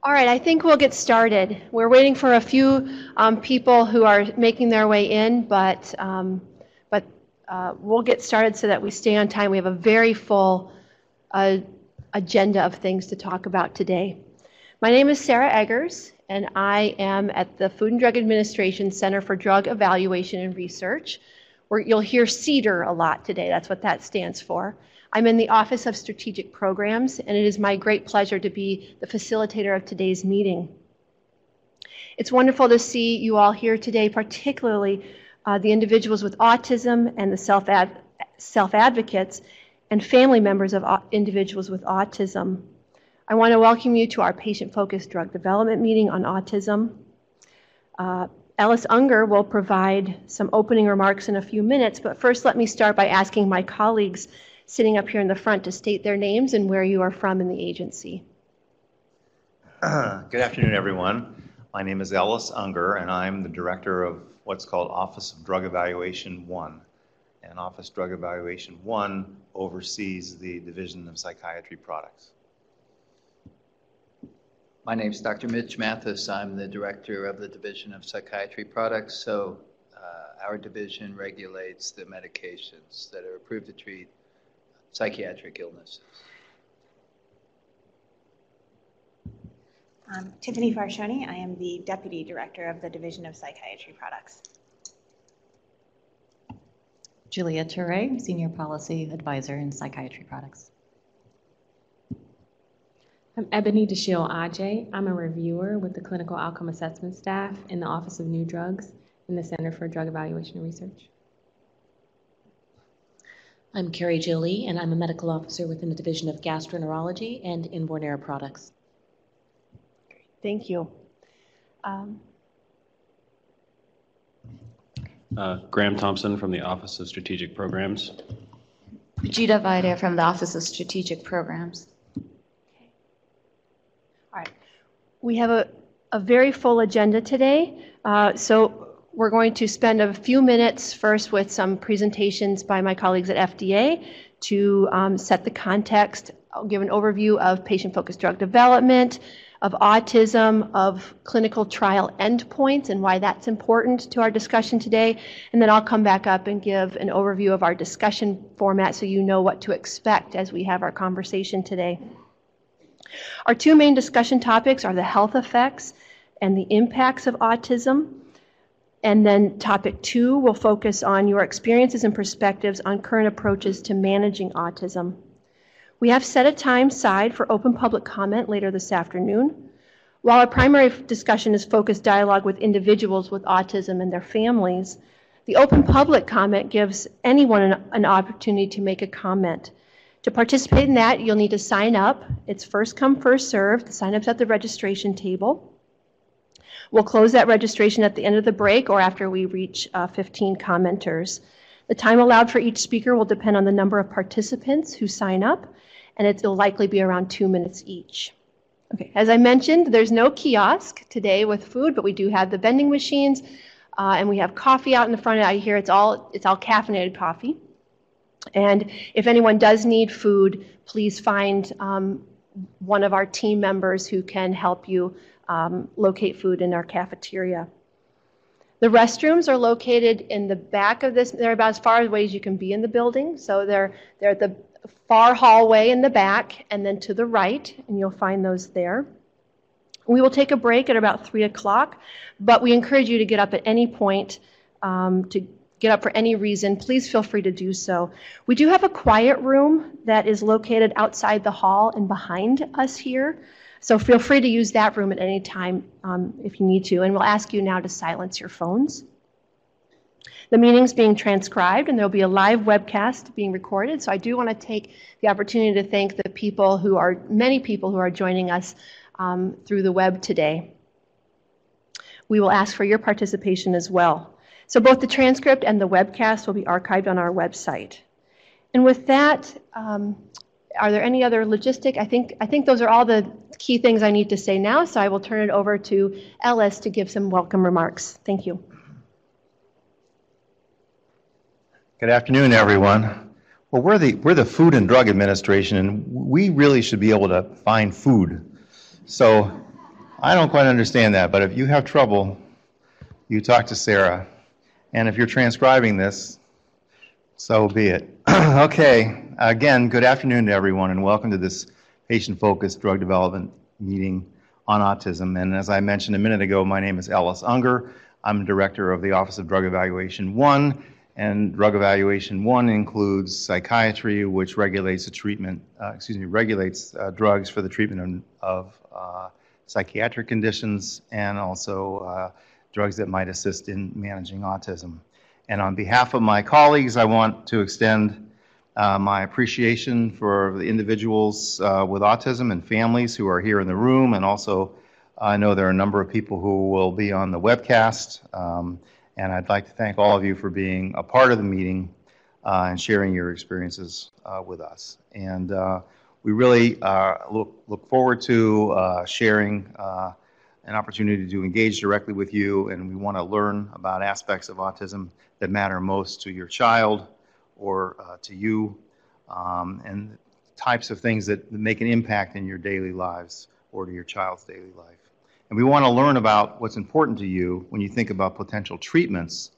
All right, I think we'll get started. We're waiting for a few um, people who are making their way in, but, um, but uh, we'll get started so that we stay on time. We have a very full uh, agenda of things to talk about today. My name is Sarah Eggers, and I am at the Food and Drug Administration Center for Drug Evaluation and Research. Where you'll hear CDER a lot today. That's what that stands for. I'm in the Office of Strategic Programs, and it is my great pleasure to be the facilitator of today's meeting. It's wonderful to see you all here today, particularly uh, the individuals with autism and the self, ad- self advocates and family members of individuals with autism. I want to welcome you to our patient focused drug development meeting on autism. Uh, Ellis Unger will provide some opening remarks in a few minutes, but first let me start by asking my colleagues sitting up here in the front to state their names and where you are from in the agency. Good afternoon, everyone. My name is Ellis Unger, and I'm the director of what's called Office of Drug Evaluation 1. And Office Drug Evaluation 1 oversees the Division of Psychiatry Products. My name is Dr. Mitch Mathis. I'm the director of the Division of Psychiatry Products. So, uh, our division regulates the medications that are approved to treat psychiatric illnesses. Um, Tiffany Farchione. I am the Deputy Director of the Division of Psychiatry Products. Julia Toure, Senior Policy Advisor in Psychiatry Products. I'm Ebony Dashiell-Aje. I'm a reviewer with the Clinical Outcome Assessment staff in the Office of New Drugs in the Center for Drug Evaluation and Research. I'm Carrie Jolie, and I'm a medical officer within the Division of Gastroenterology and Inborn Error Products. Thank you. Um, Uh, Graham Thompson from the Office of Strategic Programs. Pujita Vaidya from the Office of Strategic Programs. All right. We have a, a very full agenda today. Uh, so we're going to spend a few minutes first with some presentations by my colleagues at FDA to um, set the context. I'll give an overview of patient-focused drug development, of autism, of clinical trial endpoints and why that's important to our discussion today. And then I'll come back up and give an overview of our discussion format so you know what to expect as we have our conversation today. Our two main discussion topics are the health effects and the impacts of autism. And then topic two will focus on your experiences and perspectives on current approaches to managing autism. We have set a time aside for open public comment later this afternoon. While our primary discussion is focused dialogue with individuals with autism and their families, the open public comment gives anyone an, an opportunity to make a comment. To participate in that, you'll need to sign up. It's first come, first served. The sign up's at the registration table. We'll close that registration at the end of the break or after we reach uh, 15 commenters. The time allowed for each speaker will depend on the number of participants who sign up, and it'll likely be around two minutes each. Okay, as I mentioned, there's no kiosk today with food, but we do have the vending machines, uh, and we have coffee out in the front. I hear it's all it's all caffeinated coffee. And if anyone does need food, please find um, one of our team members who can help you um, locate food in our cafeteria. The restrooms are located in the back of this. They're about as far away as you can be in the building. So they're, they're at the far hallway in the back and then to the right, and you'll find those there. We will take a break at about 3 o'clock, but we encourage you to get up at any point um, to get up for any reason. Please feel free to do so. We do have a quiet room that is located outside the hall and behind us here. So feel free to use that room at any time um, if you need to, and we'll ask you now to silence your phones. The meeting's being transcribed, and there'll be a live webcast being recorded. So I do want to take the opportunity to thank the people who are, many people who are joining us um, through the web today. We will ask for your participation as well. So both the transcript and the webcast will be archived on our website. And with that, um, are there any other logistic? I think I think those are all the key things I need to say now. So I will turn it over to Ellis to give some welcome remarks. Thank you. Good afternoon, everyone. Well, we're the we're the Food and Drug Administration, and we really should be able to find food. So I don't quite understand that, but if you have trouble, you talk to Sarah. And if you're transcribing this, so be it. okay, again, good afternoon to everyone, and welcome to this patient focused drug development meeting on autism. And as I mentioned a minute ago, my name is Ellis Unger. I'm director of the Office of Drug Evaluation 1, and Drug Evaluation 1 includes psychiatry, which regulates the treatment, uh, excuse me, regulates uh, drugs for the treatment of, uh, psychiatric conditions and also uh, drugs that might assist in managing autism. And on behalf of my colleagues, I want to extend uh, my appreciation for the individuals uh, with autism and families who are here in the room, and also I know there are a number of people who will be on the webcast. Um, and I'd like to thank all of you for being a part of the meeting uh, and sharing your experiences uh, with us. And uh, we really uh, look, look forward to sharing an opportunity to engage directly with you, and we want to learn about aspects of autism that matter most to your child or to you, um, and types of things that make an impact in your daily lives or to your child's daily life. And we want to learn about what's important to you when you think about potential treatments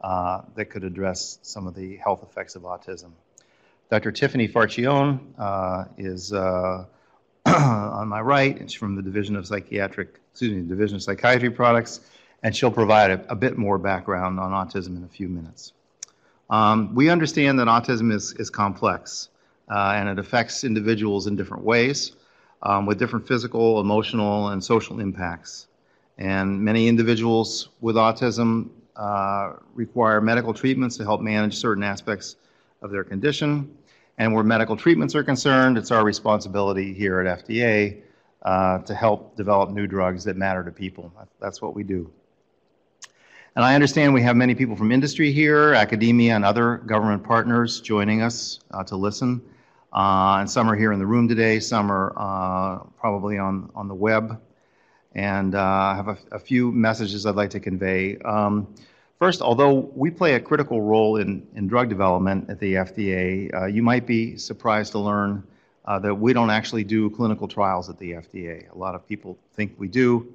uh, that could address some of the health effects of autism. Dr. Tiffany Farchione uh, is uh, on my right. She's from the Division of Psychiatric, excuse me, Division of Psychiatry Products, and she'll provide a, a bit more background on autism in a few minutes. Um, we understand that autism is, is complex uh, and it affects individuals in different ways um, with different physical, emotional, and social impacts. And many individuals with autism uh, require medical treatments to help manage certain aspects of their condition. And where medical treatments are concerned, it's our responsibility here at FDA uh, to help develop new drugs that matter to people. That's what we do. And I understand we have many people from industry here, academia, and other government partners joining us uh, to listen. Uh, and some are here in the room today, some are uh, probably on, on the web. And uh, I have a, a, few messages I'd like to convey. Um, First, although we play a critical role in, in drug development at the FDA, uh, you might be surprised to learn uh, that we don't actually do clinical trials at the FDA. A lot of people think we do.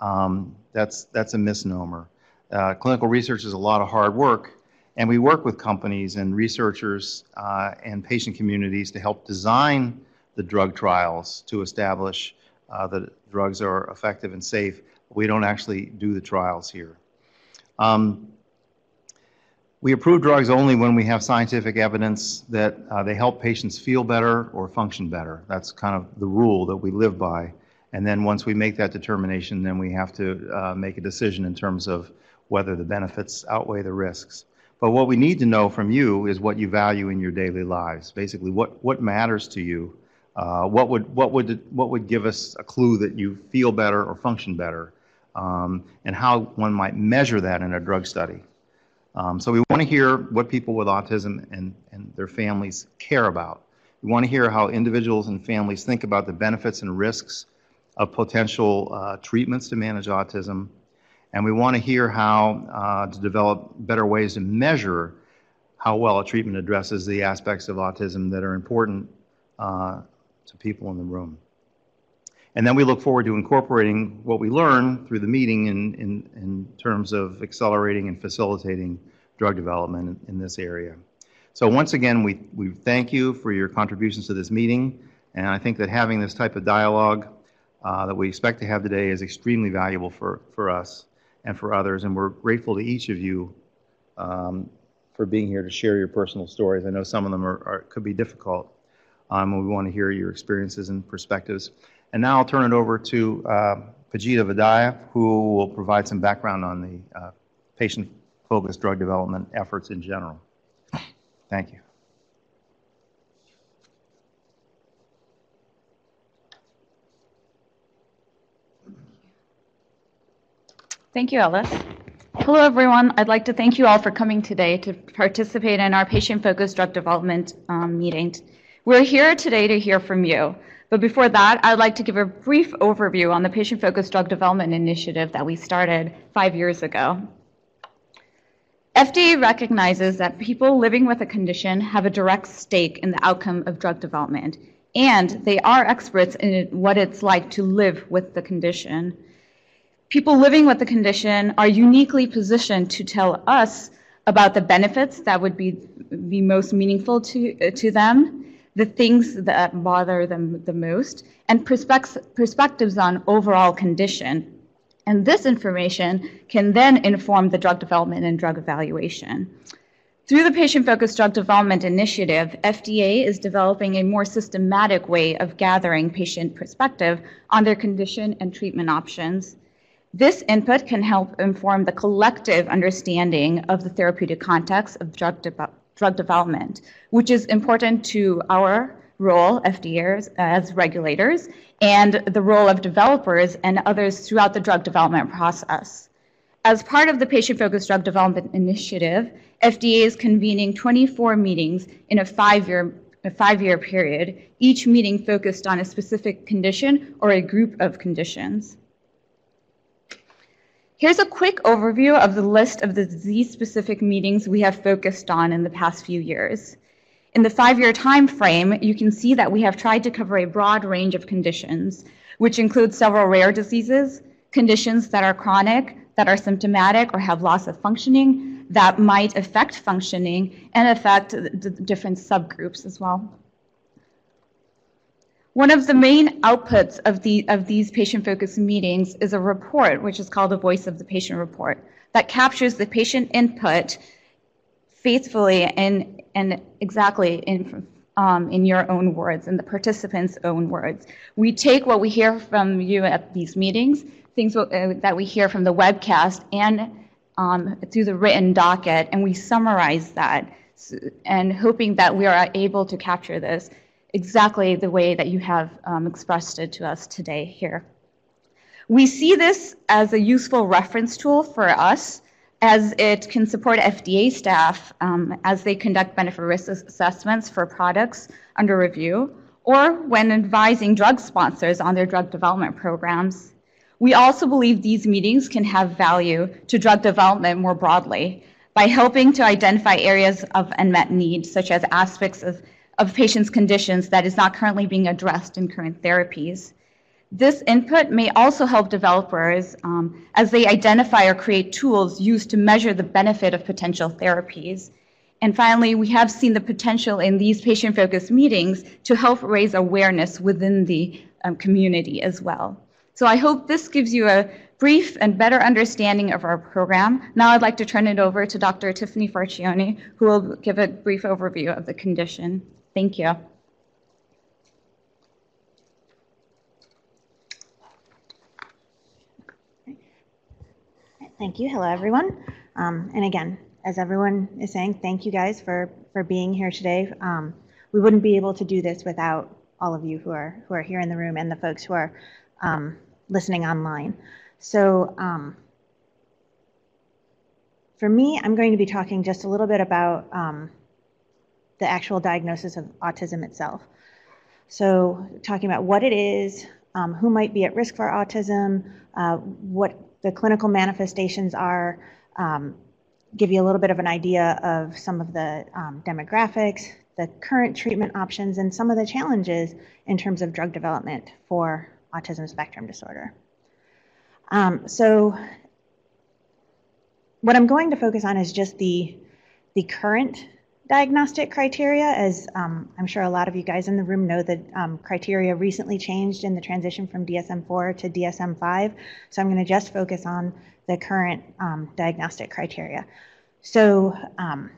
Um, that's, that's a misnomer. Uh, clinical research is a lot of hard work, and we work with companies and researchers uh, and patient communities to help design the drug trials to establish uh, that drugs are effective and safe. We don't actually do the trials here. Um, we approve drugs only when we have scientific evidence that uh, they help patients feel better or function better. That's kind of the rule that we live by. And then once we make that determination, then we have to uh, make a decision in terms of whether the benefits outweigh the risks. But what we need to know from you is what you value in your daily lives. Basically, what, what matters to you. Uh, what, would, what, would, what would give us a clue that you feel better or function better? um, and how one might measure that in a drug study. Um, so we want to hear what people with autism and, and their families care about. We want to hear how individuals and families think about the benefits and risks of potential uh, treatments to manage autism. And we want to hear how uh, to develop better ways to measure how well a treatment addresses the aspects of autism that are important uh, to people in the room. And then we look forward to incorporating what we learn through the meeting in, in, in terms of accelerating and facilitating drug development in, in this area. So once again, we, we thank you for your contributions to this meeting. And I think that having this type of dialogue uh, that we expect to have today is extremely valuable for, for us and for others. And we're grateful to each of you um, for being here to share your personal stories. I know some of them are, are could be difficult. Um, and we want to hear your experiences and perspectives. And now I'll turn it over to uh, Pujita Vaidya, who will provide some background on the uh, patient-focused drug development efforts in general. Thank you. Thank you, Ellis. Hello, everyone. I'd like to thank you all for coming today to participate in our patient-focused drug development um, meeting. We're here today to hear from you. But before that, I'd like to give a brief overview on the patient-focused drug development initiative that we started five years ago. FDA recognizes that people living with a condition have a direct stake in the outcome of drug development, and they are experts in what it's like to live with the condition. People living with the condition are uniquely positioned to tell us about the benefits that would be, be most meaningful to, uh, to them, the things that bother them the most, and perspectives, perspectives on overall condition. And this information can then inform the drug development and drug evaluation. Through the Patient Focused Drug Development Initiative, FDA is developing a more systematic way of gathering patient perspective on their condition and treatment options. This input can help inform the collective understanding of the therapeutic context of drug, de drug development, which is important to our role, FDA, as regulators, and the role of developers and others throughout the drug development process. As part of the Patient Focused Drug Development Initiative, FDA is convening 24 meetings in a five-year a five-year period, each meeting focused on a specific condition or a group of conditions. Here's a quick overview of the list of the disease-specific meetings we have focused on in the past few years. In the five-year time frame, you can see that we have tried to cover a broad range of conditions, which include several rare diseases, conditions that are chronic, that are symptomatic or have loss of functioning, that might affect functioning and affect the different subgroups as well. One of the main outputs of, the, of these patient-focused meetings is a report, which is called the Voice of the Patient Report, that captures the patient input faithfully and, and exactly in, um, in your own words, in the participants' own words. We take what we hear from you at these meetings, things uh, that we hear from the webcast and um, through the written docket, and we summarize that and hoping that we are able to capture this exactly the way that you have um, expressed it to us today here. We see this as a useful reference tool for us as it can support FDA staff um, as they conduct benefit risk assessments for products under review or when advising drug sponsors on their drug development programs. We also believe these meetings can have value to drug development more broadly by helping to identify areas of unmet need, such as aspects of of patients' conditions that is not currently being addressed in current therapies. This input may also help developers um, as they identify or create tools used to measure the benefit of potential therapies. And finally, we have seen the potential in these patient-focused meetings to help raise awareness within the um, community as well. So I hope this gives you a brief and better understanding of our program. Now I'd like to turn it over to Dr. Tiffany Farchione, who will give a brief overview of the condition. Thank you. Thank you. Hello, everyone. Um, and again, as everyone is saying, thank you guys for, for being here today. Um, we wouldn't be able to do this without all of you who are, who are here in the room and the folks who are um, listening online. So um, for me, I'm going to be talking just a little bit about um, the actual diagnosis of autism itself. So, talking about what it is, um, who might be at risk for autism, uh, what the clinical manifestations are, um, give you a little bit of an idea of some of the um, demographics, the current treatment options, and some of the challenges in terms of drug development for autism spectrum disorder. Um, so, what I'm going to focus on is just the the current diagnostic criteria, as um, I'm sure a lot of you guys in the room know, the um, criteria recently changed in the transition from DSM-4 to DSM-5. So I'm going to just focus on the current um, diagnostic criteria. So um,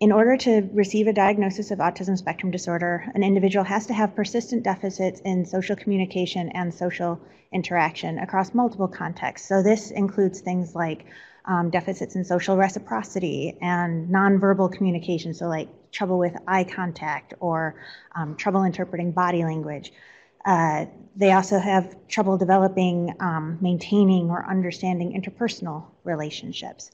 in order to receive a diagnosis of autism spectrum disorder, an individual has to have persistent deficits in social communication and social interaction across multiple contexts. So this includes things like um, deficits in social reciprocity and nonverbal communication, so like trouble with eye contact or um, trouble interpreting body language. Uh, they also have trouble developing, um, maintaining, or understanding interpersonal relationships.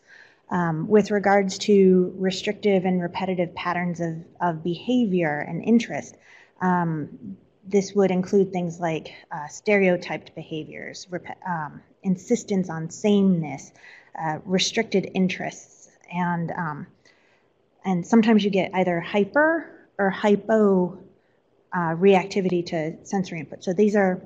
Um, with regards to restrictive and repetitive patterns of, of behavior and interest, um, this would include things like uh, stereotyped behaviors, um, insistence on sameness, uh, restricted interests, and um, and sometimes you get either hyper or hypo uh, reactivity to sensory input. So these are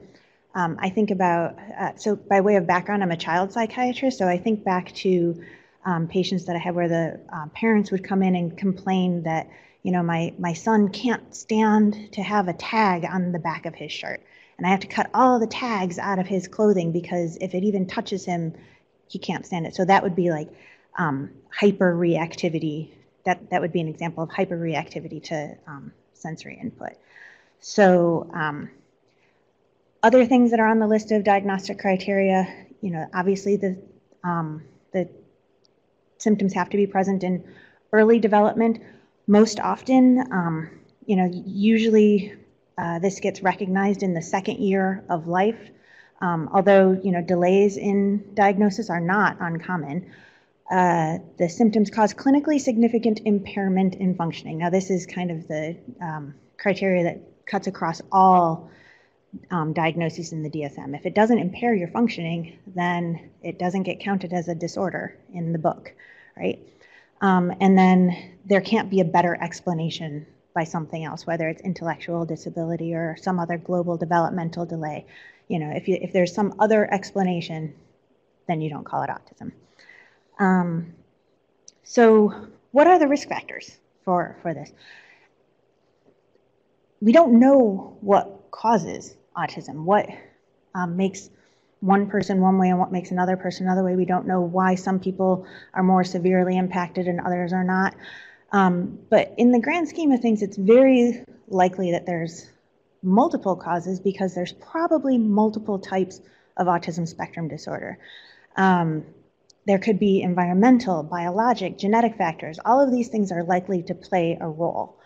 um, I think about, uh, so by way of background, I'm a child psychiatrist, so I think back to um, patients that I had where the uh, parents would come in and complain that, you know, my, my son can't stand to have a tag on the back of his shirt. And I have to cut all the tags out of his clothing because if it even touches him, he can't stand it. So that would be like um, hyper reactivity. That, that would be an example of hyper reactivity to um, sensory input. So, um, other things that are on the list of diagnostic criteria, you know, obviously the, um, the symptoms have to be present in early development. Most often, um, you know, usually uh, this gets recognized in the second year of life. Um, although, you know, delays in diagnosis are not uncommon. Uh, the symptoms cause clinically significant impairment in functioning. Now, this is kind of the um, criteria that cuts across all um, diagnoses in the DSM. If it doesn't impair your functioning, then it doesn't get counted as a disorder in the book, right? Um, and then there can't be a better explanation by something else, whether it's intellectual disability or some other global developmental delay. You know, if, you, if there's some other explanation, then you don't call it autism. Um, so what are the risk factors for, for this? We don't know what causes autism, what um, makes one person one way and what makes another person another way. We don't know why some people are more severely impacted and others are not. Um, but in the grand scheme of things, it's very likely that there's multiple causes because there's probably multiple types of autism spectrum disorder. Um, there could be environmental, biologic, genetic factors. All of these things are likely to play a role.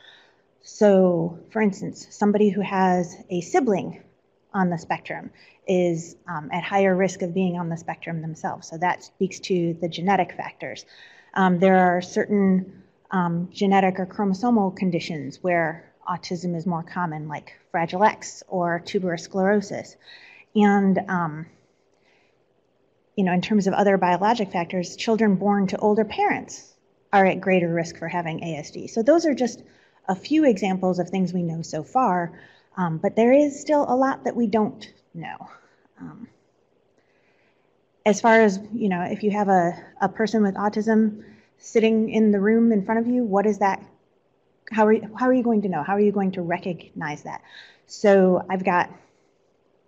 So, for instance, somebody who has a sibling on the spectrum is um, at higher risk of being on the spectrum themselves. So that speaks to the genetic factors. Um, there are certain um, genetic or chromosomal conditions where autism is more common, like Fragile X or tuberous sclerosis. And, um, you know, in terms of other biologic factors, children born to older parents are at greater risk for having ASD. So those are just a few examples of things we know so far. Um, but there is still a lot that we don't know. Um, as far as, you know, if you have a, a person with autism sitting in the room in front of you, what is that? How are, you, how are you going to know? How are you going to recognize that? So I've got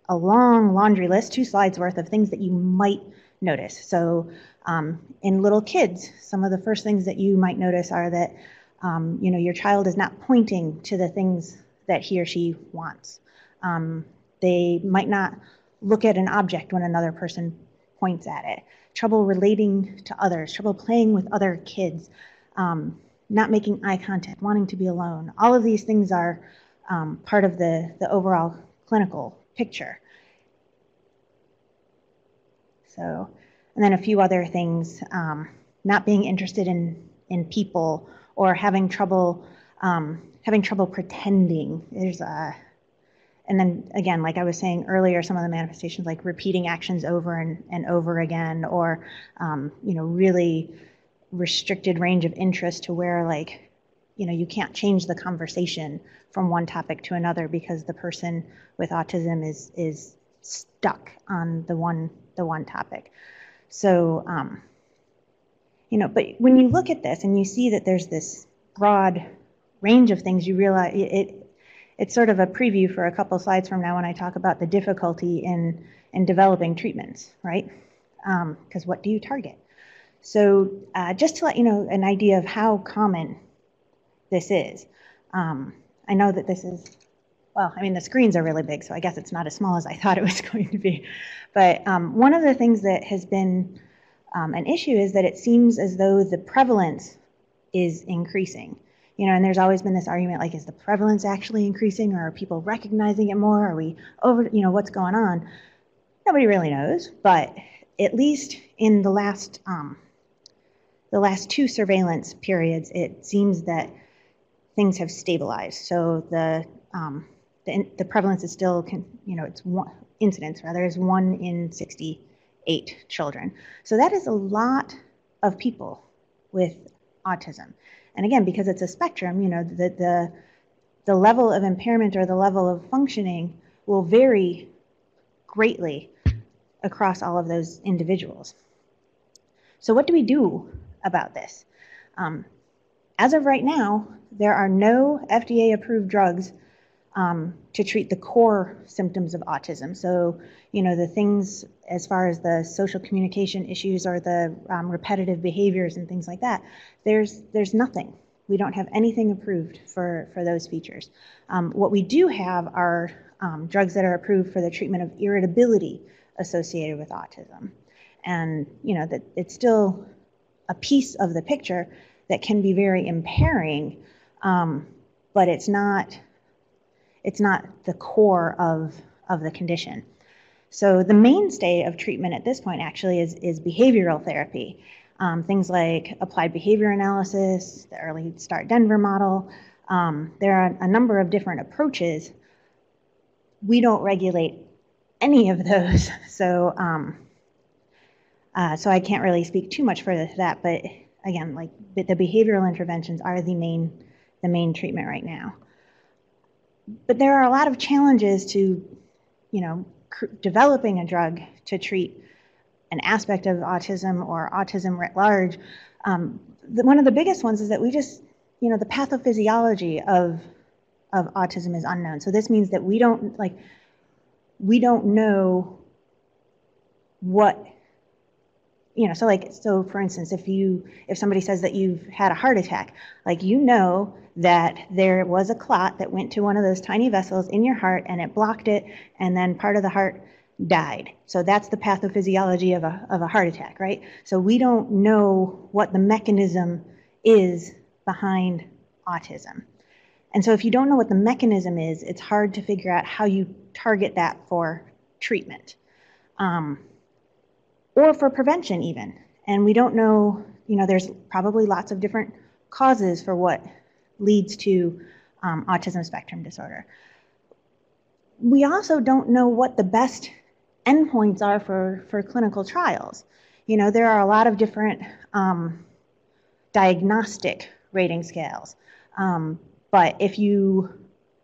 a long laundry list, two slides worth of things that you might notice. So um, in little kids, some of the first things that you might notice are that, um, you know, your child is not pointing to the things that he or she wants. Um, they might not look at an object when another person points at it. Trouble relating to others, trouble playing with other kids, um, not making eye contact, wanting to be alone. All of these things are um, part of the, the overall clinical picture. So, and then a few other things, um, not being interested in, in people or having trouble um, having trouble pretending. There's a, and then again, like I was saying earlier, some of the manifestations like repeating actions over and, and over again, or um, you know, really restricted range of interest to where like, you know, you can't change the conversation from one topic to another because the person with autism is is stuck on the one the one topic. So, um, you know, but when you look at this and you see that there's this broad range of things, you realize it, it it's sort of a preview for a couple slides from now when I talk about the difficulty in in developing treatments, right? Because um, what do you target? So uh, just to let you know an idea of how common this is, um, I know that this is, well, I mean, the screens are really big, so I guess it's not as small as I thought it was going to be. But um, one of the things that has been um, an issue is that it seems as though the prevalence is increasing you know, and there's always been this argument like, is the prevalence actually increasing or are people recognizing it more? Are we over, you know, what's going on? Nobody really knows, but at least in the last, um, the last two surveillance periods, it seems that things have stabilized. So the, um, the, the prevalence is still, you know, it's one, incidence rather, is one in 68 children. So that is a lot of people with autism. And again, because it's a spectrum, you know, the, the, the level of impairment or the level of functioning will vary greatly across all of those individuals. So, what do we do about this? Um, as of right now, there are no FDA approved drugs um, to treat the core symptoms of autism. So, you know, the things as far as the social communication issues or the um, repetitive behaviors and things like that, there's, there's nothing. We don't have anything approved for, for those features. Um, what we do have are um, drugs that are approved for the treatment of irritability associated with autism. And, you know, that it's still a piece of the picture that can be very impairing, um, but it's not it's not the core of, of the condition. So the mainstay of treatment at this point actually is, is behavioral therapy. Um, things like applied behavior analysis, the Early Start Denver model. Um, there are a number of different approaches. We don't regulate any of those, so um, uh, so I can't really speak too much further to that. But again, like the behavioral interventions are the main the main treatment right now but there are a lot of challenges to, you know, developing a drug to treat an aspect of autism or autism writ large. Um, the, one of the biggest ones is that we just, you know, the pathophysiology of of autism is unknown. So this means that we don't like we don't know what you know so like so for instance if you if somebody says that you've had a heart attack like you know that there was a clot that went to one of those tiny vessels in your heart and it blocked it and then part of the heart died. So that's the pathophysiology of a, of a heart attack right? So we don't know what the mechanism is behind autism. And so if you don't know what the mechanism is it's hard to figure out how you target that for treatment. Um, or for prevention even. And we don't know, you know, there's probably lots of different causes for what leads to um, autism spectrum disorder. We also don't know what the best endpoints are for, for clinical trials. You know, there are a lot of different um, diagnostic rating scales. Um, but if you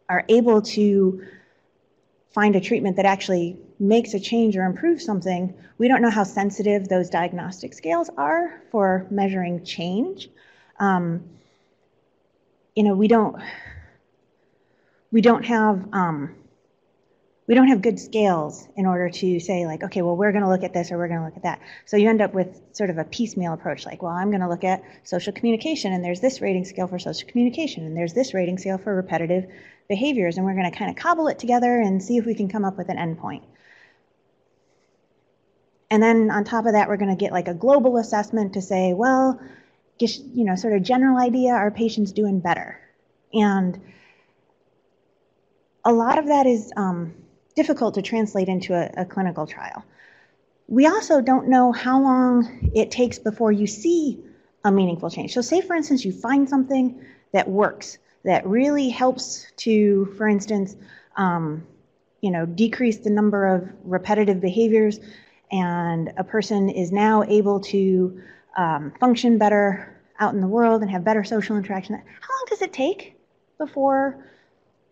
are able to find a treatment that actually makes a change or improves something, we don't know how sensitive those diagnostic scales are for measuring change. Um, you know, we don't we don't have um, we don't have good scales in order to say like, okay, well, we're going to look at this or we're going to look at that. So you end up with sort of a piecemeal approach, like, well, I'm going to look at social communication, and there's this rating scale for social communication, and there's this rating scale for repetitive behaviors, and we're going to kind of cobble it together and see if we can come up with an endpoint. And then on top of that, we're going to get like a global assessment to say, well, you know, sort of general idea, are patients doing better? And a lot of that is um, difficult to translate into a, a clinical trial. We also don't know how long it takes before you see a meaningful change. So say, for instance, you find something that works, that really helps to, for instance, um, you know, decrease the number of repetitive behaviors and a person is now able to um, function better out in the world and have better social interaction. How long does it take before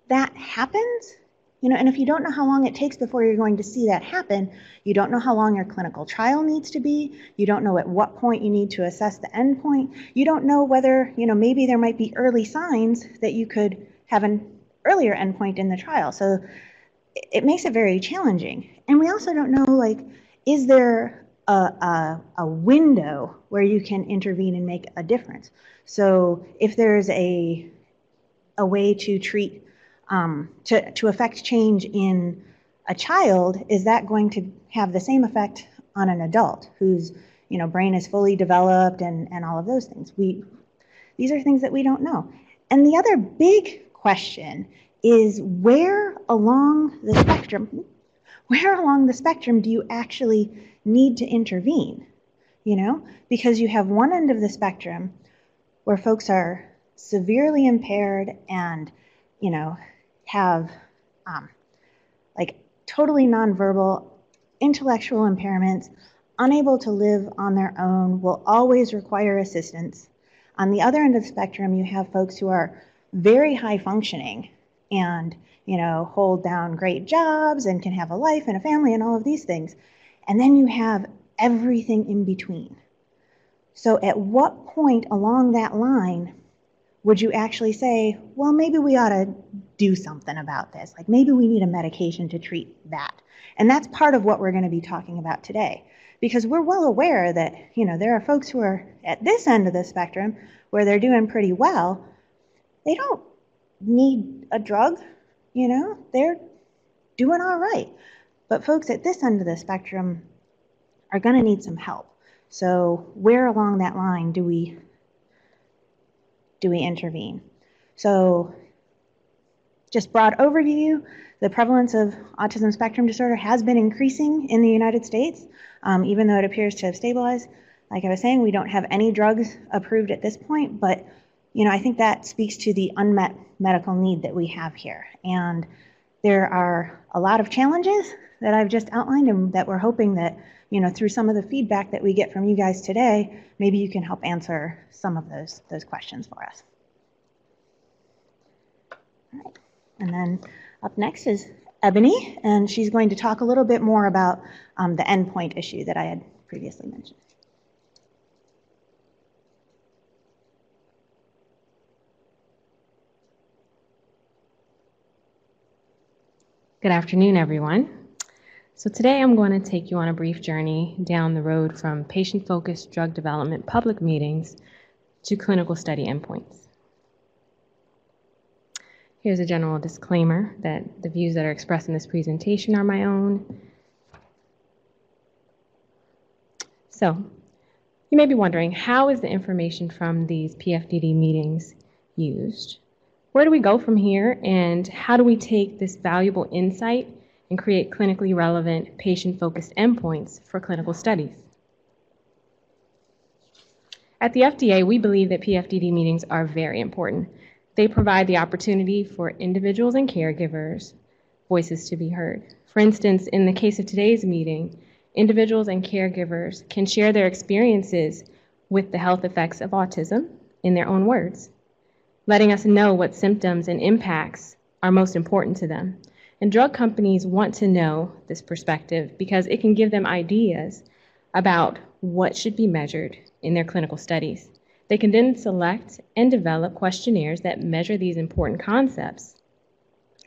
that happens? You know, and if you don't know how long it takes before you're going to see that happen, you don't know how long your clinical trial needs to be. You don't know at what point you need to assess the endpoint. You don't know whether, you know, maybe there might be early signs that you could have an earlier endpoint in the trial. So it makes it very challenging. And we also don't know, like, is there a, a, a, window where you can intervene and make a difference? So if there's a, a way to treat, um, to, to affect change in a child, is that going to have the same effect on an adult whose you know, brain is fully developed and, and all of those things? We, these are things that we don't know. And the other big question is where along the spectrum, where along the spectrum do you actually need to intervene? You know, because you have one end of the spectrum where folks are severely impaired and, you know, have um, like totally nonverbal intellectual impairments, unable to live on their own, will always require assistance. On the other end of the spectrum, you have folks who are very high functioning and, you know, hold down great jobs and can have a life and a family and all of these things. And then you have everything in between. So at what point along that line would you actually say, well, maybe we ought to do something about this? Like maybe we need a medication to treat that. And that's part of what we're going to be talking about today. Because we're well aware that, you know, there are folks who are at this end of the spectrum where they're doing pretty well. They don't need a drug, you know, they're doing all right. But folks at this end of the spectrum are going to need some help. So where along that line do we do we intervene? So just broad overview, the prevalence of autism spectrum disorder has been increasing in the United States, um, even though it appears to have stabilized. Like I was saying, we don't have any drugs approved at this point, but you know, I think that speaks to the unmet medical need that we have here. And there are a lot of challenges that I've just outlined and that we're hoping that, you know, through some of the feedback that we get from you guys today, maybe you can help answer some of those, those questions for us. And then up next is Ebony, and she's going to talk a little bit more about um, the endpoint issue that I had previously mentioned. Good afternoon, everyone. So today I'm going to take you on a brief journey down the road from patient-focused drug development public meetings to clinical study endpoints. Here's a general disclaimer that the views that are expressed in this presentation are my own. So, you may be wondering, how is the information from these PFDD meetings used? Where do we go from here, and how do we take this valuable insight and create clinically relevant, patient-focused endpoints for clinical studies? At the FDA, we believe that PFDD meetings are very important. They provide the opportunity for individuals and caregivers' voices to be heard. For instance, in the case of today's meeting, individuals and caregivers can share their experiences with the health effects of autism in their own words letting us know what symptoms and impacts are most important to them. And drug companies want to know this perspective because it can give them ideas about what should be measured in their clinical studies. They can then select and develop questionnaires that measure these important concepts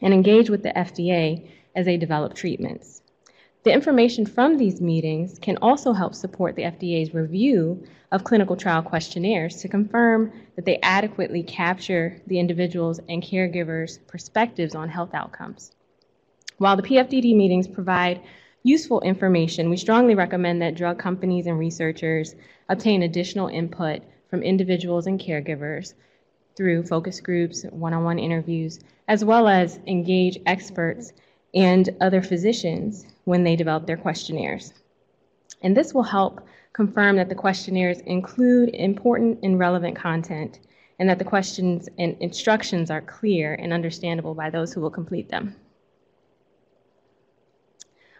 and engage with the FDA as they develop treatments. The information from these meetings can also help support the FDA's review of clinical trial questionnaires to confirm that they adequately capture the individuals and caregivers' perspectives on health outcomes. While the PFDD meetings provide useful information, we strongly recommend that drug companies and researchers obtain additional input from individuals and caregivers through focus groups, one on one interviews, as well as engage experts and other physicians when they develop their questionnaires. And this will help confirm that the questionnaires include important and relevant content and that the questions and instructions are clear and understandable by those who will complete them.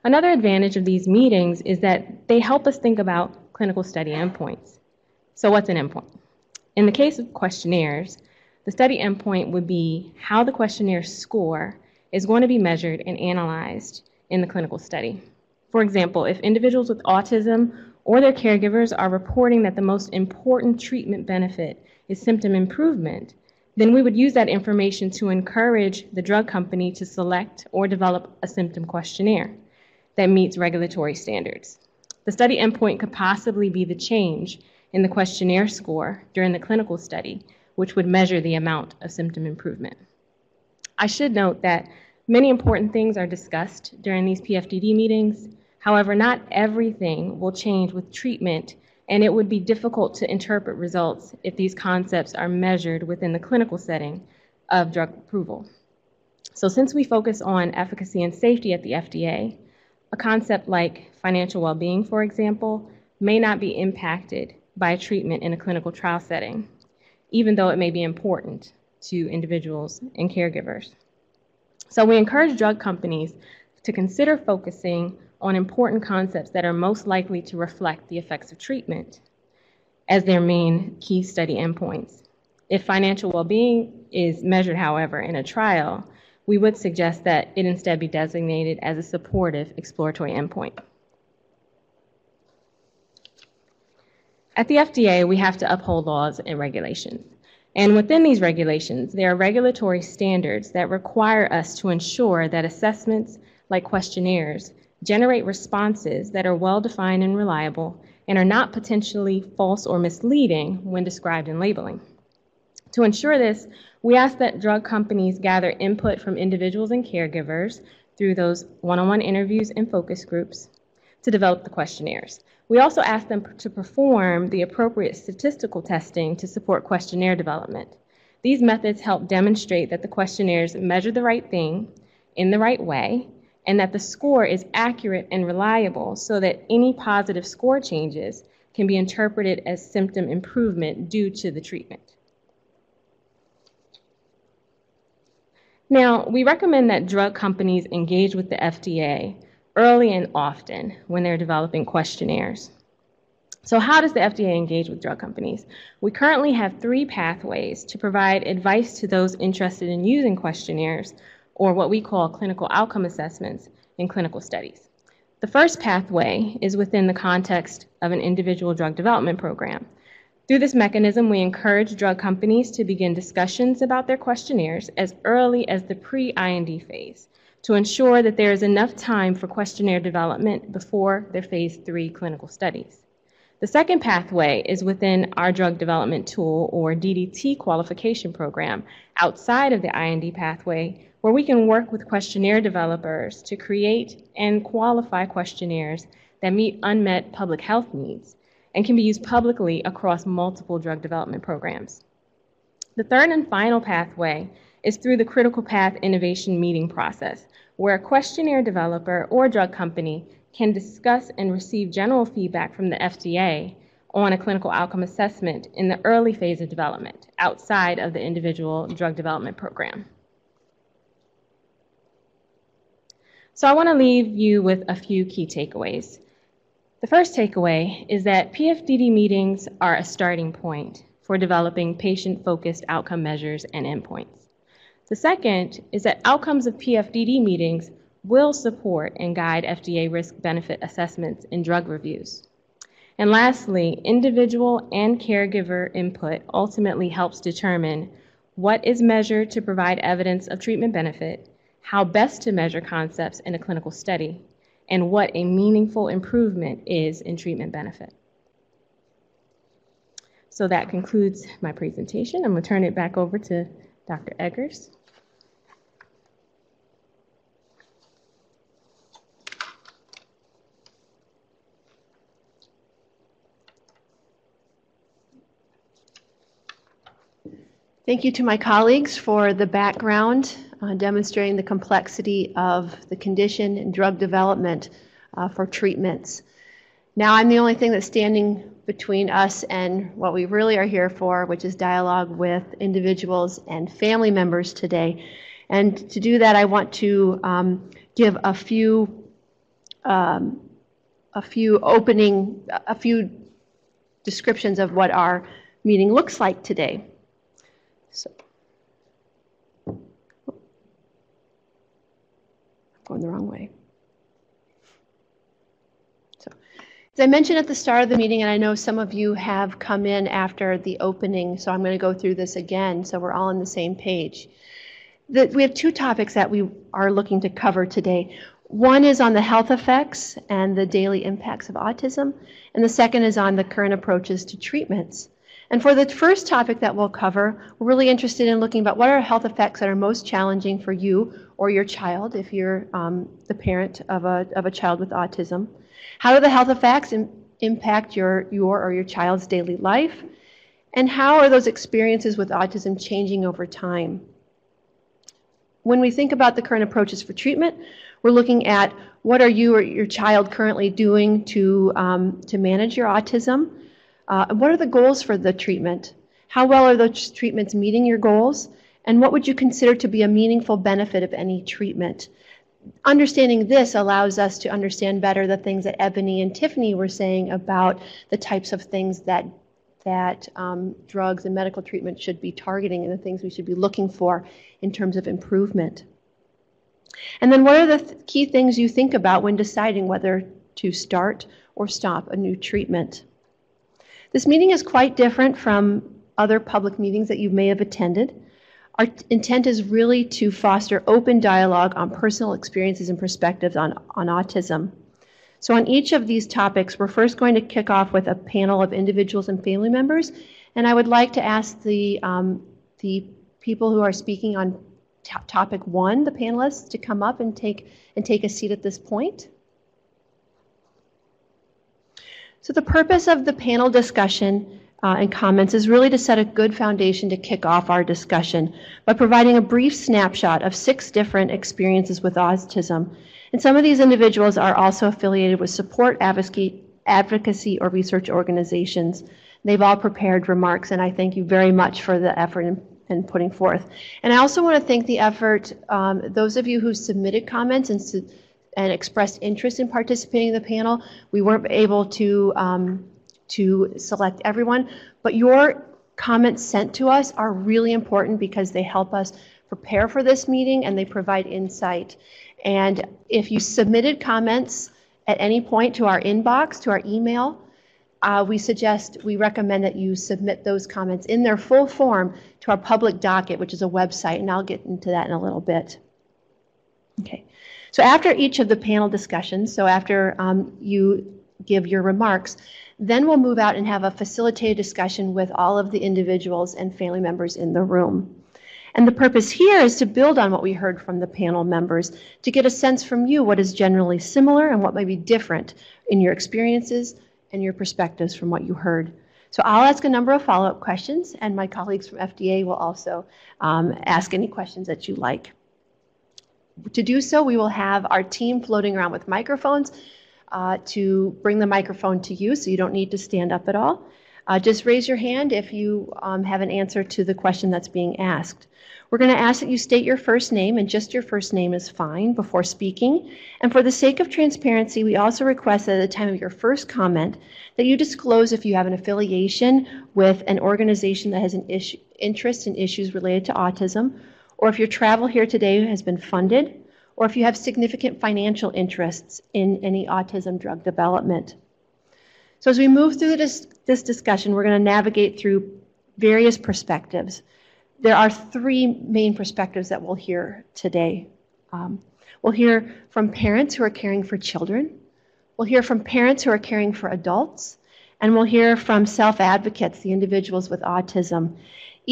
Another advantage of these meetings is that they help us think about clinical study endpoints. So what's an endpoint? In the case of questionnaires, the study endpoint would be how the questionnaires score is going to be measured and analyzed in the clinical study. For example, if individuals with autism or their caregivers are reporting that the most important treatment benefit is symptom improvement, then we would use that information to encourage the drug company to select or develop a symptom questionnaire that meets regulatory standards. The study endpoint could possibly be the change in the questionnaire score during the clinical study, which would measure the amount of symptom improvement. I should note that many important things are discussed during these PFDD meetings. However, not everything will change with treatment, and it would be difficult to interpret results if these concepts are measured within the clinical setting of drug approval. So, since we focus on efficacy and safety at the FDA, a concept like financial well being, for example, may not be impacted by treatment in a clinical trial setting, even though it may be important to individuals and caregivers. So, we encourage drug companies to consider focusing on important concepts that are most likely to reflect the effects of treatment as their main key study endpoints. If financial well being is measured, however, in a trial, we would suggest that it instead be designated as a supportive exploratory endpoint. At the FDA, we have to uphold laws and regulations. And within these regulations, there are regulatory standards that require us to ensure that assessments like questionnaires generate responses that are well-defined and reliable and are not potentially false or misleading when described in labeling. To ensure this, we ask that drug companies gather input from individuals and caregivers through those one-on-one interviews and focus groups to develop the questionnaires. We also ask them to perform the appropriate statistical testing to support questionnaire development. These methods help demonstrate that the questionnaires measure the right thing in the right way and that the score is accurate and reliable so that any positive score changes can be interpreted as symptom improvement due to the treatment. Now, we recommend that drug companies engage with the FDA early and often when they're developing questionnaires. So, how does the FDA engage with drug companies? We currently have three pathways to provide advice to those interested in using questionnaires or what we call clinical outcome assessments in clinical studies. The first pathway is within the context of an individual drug development program. Through this mechanism, we encourage drug companies to begin discussions about their questionnaires as early as the pre IND phase to ensure that there is enough time for questionnaire development before their phase three clinical studies. The second pathway is within our drug development tool or DDT qualification program outside of the IND pathway, where we can work with questionnaire developers to create and qualify questionnaires that meet unmet public health needs and can be used publicly across multiple drug development programs. The third and final pathway is through the critical path innovation meeting process, where a questionnaire developer or drug company can discuss and receive general feedback from the FDA on a clinical outcome assessment in the early phase of development outside of the individual drug development program. So I want to leave you with a few key takeaways. The first takeaway is that PFDD meetings are a starting point for developing patient-focused outcome measures and endpoints. The second is that outcomes of PFDD meetings will support and guide FDA risk benefit assessments in drug reviews. And lastly, individual and caregiver input ultimately helps determine what is measured to provide evidence of treatment benefit, how best to measure concepts in a clinical study, and what a meaningful improvement is in treatment benefit. So that concludes my presentation. I'm going to turn it back over to Dr. Eggers. Thank you to my colleagues for the background uh, demonstrating the complexity of the condition and drug development uh, for treatments. Now I'm the only thing that's standing between us and what we really are here for, which is dialogue with individuals and family members today. And to do that, I want to um, give a few, um, a few opening, a few descriptions of what our meeting looks like today. So, I'm going the wrong way. So, as I mentioned at the start of the meeting, and I know some of you have come in after the opening, so I'm going to go through this again so we're all on the same page. The, we have two topics that we are looking to cover today. One is on the health effects and the daily impacts of autism, and the second is on the current approaches to treatments. And for the first topic that we'll cover, we're really interested in looking about what are health effects that are most challenging for you or your child if you're um, the parent of a, of a child with autism. How do the health effects impact your, your or your child's daily life? And how are those experiences with autism changing over time? When we think about the current approaches for treatment, we're looking at what are you or your child currently doing to, um, to manage your autism? Uh, what are the goals for the treatment? How well are those treatments meeting your goals? And what would you consider to be a meaningful benefit of any treatment? Understanding this allows us to understand better the things that Ebony and Tiffany were saying about the types of things that that um, drugs and medical treatment should be targeting and the things we should be looking for in terms of improvement. And then what are the th- key things you think about when deciding whether to start or stop a new treatment? This meeting is quite different from other public meetings that you may have attended. Our intent is really to foster open dialogue on personal experiences and perspectives on, on autism. So, on each of these topics, we're first going to kick off with a panel of individuals and family members. And I would like to ask the, um, the people who are speaking on to- topic one, the panelists, to come up and take, and take a seat at this point. So the purpose of the panel discussion uh, and comments is really to set a good foundation to kick off our discussion by providing a brief snapshot of six different experiences with autism. And some of these individuals are also affiliated with support advocacy, or research organizations. They've all prepared remarks, and I thank you very much for the effort in, in putting forth. And I also want to thank the effort, um, those of you who submitted comments and su- and expressed interest in participating in the panel. We weren't able to, um, to select everyone, but your comments sent to us are really important because they help us prepare for this meeting and they provide insight. And if you submitted comments at any point to our inbox, to our email, uh, we suggest, we recommend that you submit those comments in their full form to our public docket, which is a website, and I'll get into that in a little bit. Okay. So after each of the panel discussions, so after um, you give your remarks, then we'll move out and have a facilitated discussion with all of the individuals and family members in the room. And the purpose here is to build on what we heard from the panel members, to get a sense from you what is generally similar and what may be different in your experiences and your perspectives from what you heard. So I'll ask a number of follow-up questions, and my colleagues from FDA will also um, ask any questions that you like. To do so, we will have our team floating around with microphones uh, to bring the microphone to you, so you don't need to stand up at all. Uh, just raise your hand if you um, have an answer to the question that's being asked. We're going to ask that you state your first name, and just your first name is fine before speaking. And for the sake of transparency, we also request that at the time of your first comment that you disclose if you have an affiliation with an organization that has an issue, interest in issues related to autism, or if your travel here today has been funded, or if you have significant financial interests in any autism drug development. So as we move through this, this discussion, we're going to navigate through various perspectives. There are three main perspectives that we'll hear today. Um, we'll hear from parents who are caring for children. We'll hear from parents who are caring for adults. And we'll hear from self-advocates, the individuals with autism.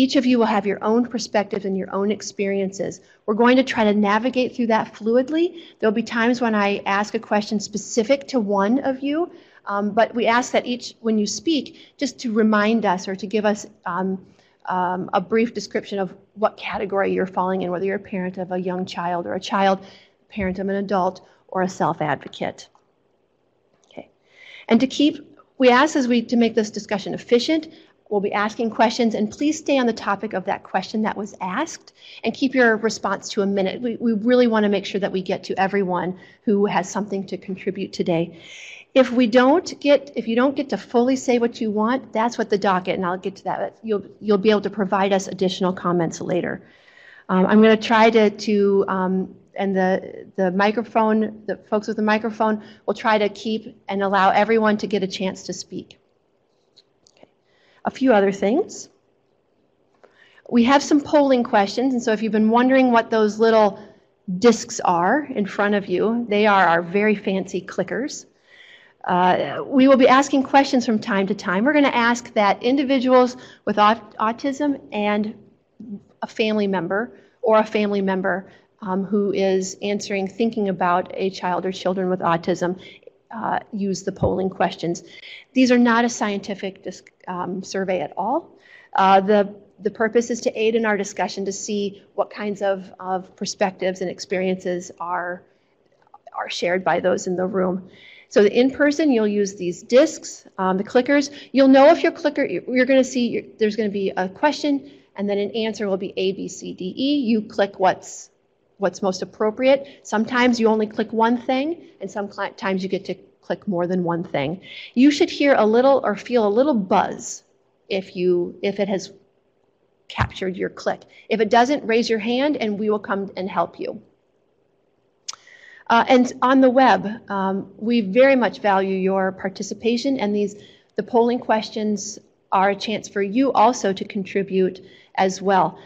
Each of you will have your own perspectives and your own experiences. We're going to try to navigate through that fluidly. There'll be times when I ask a question specific to one of you, um, but we ask that each, when you speak, just to remind us or to give us um, um, a brief description of what category you're falling in, whether you're a parent of a young child or a child, parent of an adult, or a self-advocate. Okay. And to keep, we ask as we to make this discussion efficient, we'll be asking questions, and please stay on the topic of that question that was asked and keep your response to a minute. We, we really want to make sure that we get to everyone who has something to contribute today. If we don't get, if you don't get to fully say what you want, that's what the docket, and I'll get to that. You'll you'll be able to provide us additional comments later. Um, I'm going to try to to um, and the the microphone, the folks with the microphone will try to keep and allow everyone to get a chance to speak. A few other things. We have some polling questions, and so if you've been wondering what those little discs are in front of you, they are our very fancy clickers. Uh, we will be asking questions from time to time. We're going to ask that individuals with aut- autism and a family member or a family member um, who is answering, thinking about a child or children with autism, uh, use the polling questions. These are not a scientific um, survey at all. Uh, the the purpose is to aid in our discussion to see what kinds of, of perspectives and experiences are, are shared by those in the room. So in person, you'll use these discs, um, the clickers. You'll know if your clicker, you're going to see there's going to be a question, and then an answer will be A, B, C, D, E. You click what's what's most appropriate. Sometimes you only click one thing, and sometimes you get to click more than one thing. You should hear a little or feel a little buzz if you if it has captured your click. If it doesn't, raise your hand, and we will come and help you. Uh, and on the web, um, we very much value your participation, and these the polling questions are a chance for you also to contribute as well.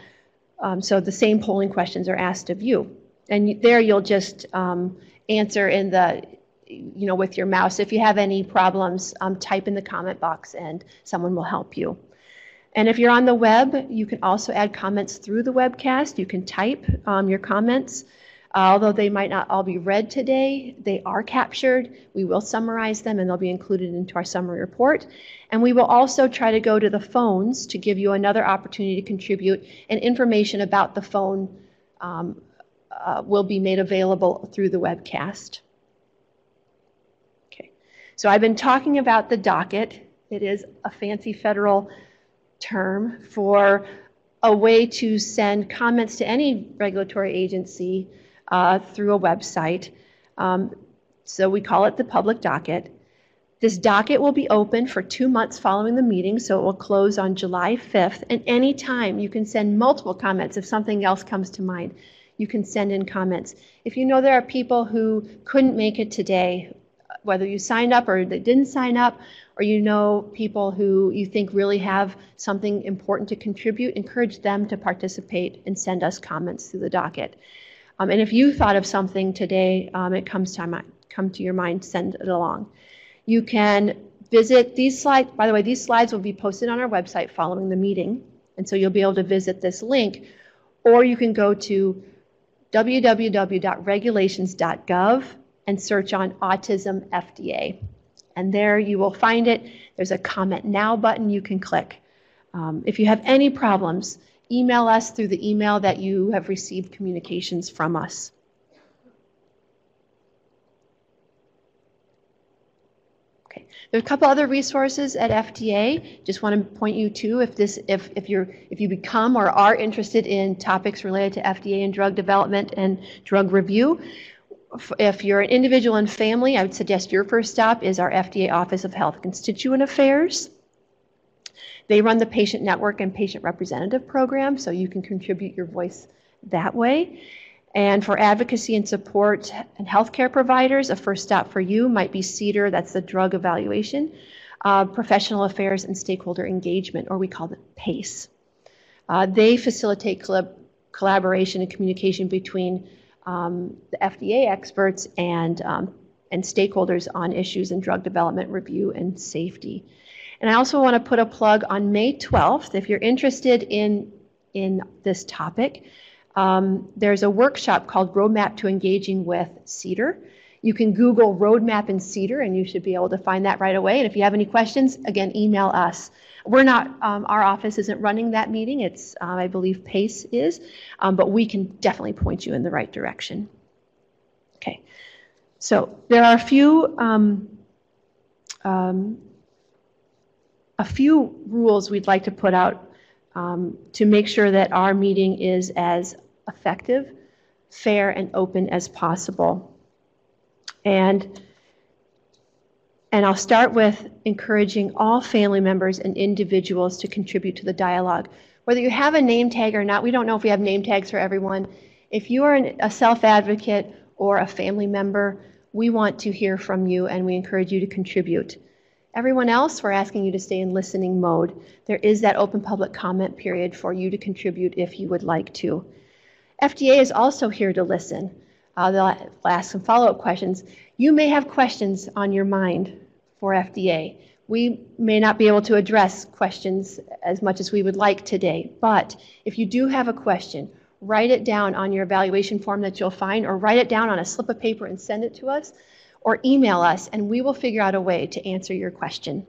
Um, so the same polling questions are asked of you, and there you'll just um, answer in the you know with your mouse. If you have any problems, um, type in the comment box, and someone will help you. And if you're on the web, you can also add comments through the webcast. You can type um, your comments. Although they might not all be read today, they are captured. We will summarize them and they'll be included into our summary report. And we will also try to go to the phones to give you another opportunity to contribute, and information about the phone um, uh, will be made available through the webcast. Okay, so I've been talking about the docket. It is a fancy federal term for a way to send comments to any regulatory agency uh, through a website. Um, so we call it the public docket. This docket will be open for two months following the meeting, so it will close on July 5th. And anytime you can send multiple comments if something else comes to mind. You can send in comments. If you know there are people who couldn't make it today, whether you signed up or they didn't sign up, or you know people who you think really have something important to contribute, encourage them to participate and send us comments through the docket. Um, and if you thought of something today, um, it comes to, mind, come to your mind, send it along. You can visit these slides. By the way, these slides will be posted on our website following the meeting. And so you'll be able to visit this link. Or you can go to www.regulations.gov and search on Autism FDA. And there you will find it. There's a comment now button you can click. Um, if you have any problems, email us through the email that you have received communications from us. Okay, there are a couple other resources at FDA. Just want to point you to if this, if if you're if you become or are interested in topics related to FDA and drug development and drug review. If you're an individual and family, I would suggest your first stop is our FDA Office of Health Constituent Affairs. They run the patient network and patient representative program, so you can contribute your voice that way. And for advocacy and support and healthcare providers, a first stop for you might be CDER, that's the drug evaluation, uh, professional affairs and stakeholder engagement, or we call it PASE. Uh, they facilitate collab collaboration and communication between um, the FDA experts and, um, and stakeholders on issues in drug development review and safety. And I also want to put a plug on May 12th. If you're interested in, in this topic, um, there's a workshop called Roadmap to Engaging with CDER. You can Google Roadmap in CDER, and you should be able to find that right away. And if you have any questions, again, email us. We're not, um, our office isn't running that meeting. It's, uh, I believe PASE is, um, but we can definitely point you in the right direction. Okay, so there are a few um, um a few rules we'd like to put out um, to make sure that our meeting is as effective, fair, and open as possible. And, and I'll start with encouraging all family members and individuals to contribute to the dialogue. Whether you have a name tag or not, we don't know if we have name tags for everyone. If you are an, a self advocate or a family member, we want to hear from you and we encourage you to contribute. Everyone else, we're asking you to stay in listening mode. There is that open public comment period for you to contribute if you would like to. FDA is also here to listen. Uh, they'll ask some follow-up questions. You may have questions on your mind for FDA. We may not be able to address questions as much as we would like today, but if you do have a question, write it down on your evaluation form that you'll find, or write it down on a slip of paper and send it to us or email us and we will figure out a way to answer your question.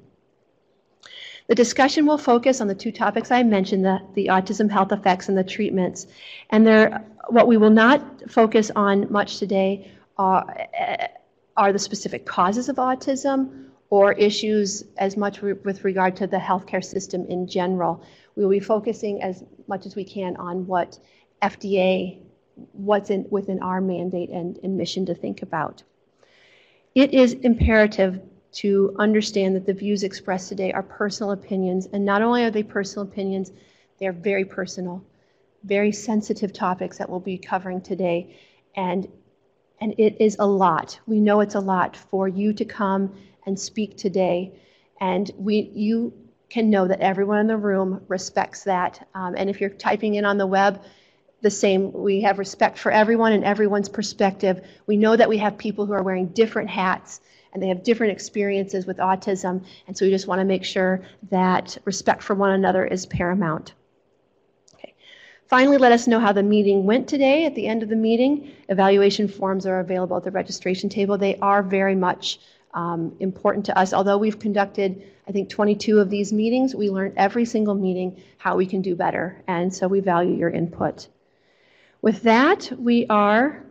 The discussion will focus on the two topics I mentioned, the, the autism health effects and the treatments. And there, what we will not focus on much today are, eh, are the specific causes of autism or issues as much re with regard to the healthcare system in general. We will be focusing as much as we can on what FDA, what's in, within our mandate and, and mission to think about. It is imperative to understand that the views expressed today are personal opinions, and not only are they personal opinions, they are very personal, very sensitive topics that we'll be covering today. And And it is a lot. We know it's a lot for you to come and speak today. And we, you can know that everyone in the room respects that. Um, and if you're typing in on the web, the same. We have respect for everyone and everyone's perspective. We know that we have people who are wearing different hats and they have different experiences with autism. And so we just want to make sure that respect for one another is paramount. Okay. Finally, let us know how the meeting went today at the end of the meeting. Evaluation forms are available at the registration table. They are very much um, important to us. Although we've conducted, I think, 22 of these meetings, we learn every single meeting how we can do better. And so we value your input. With that, we are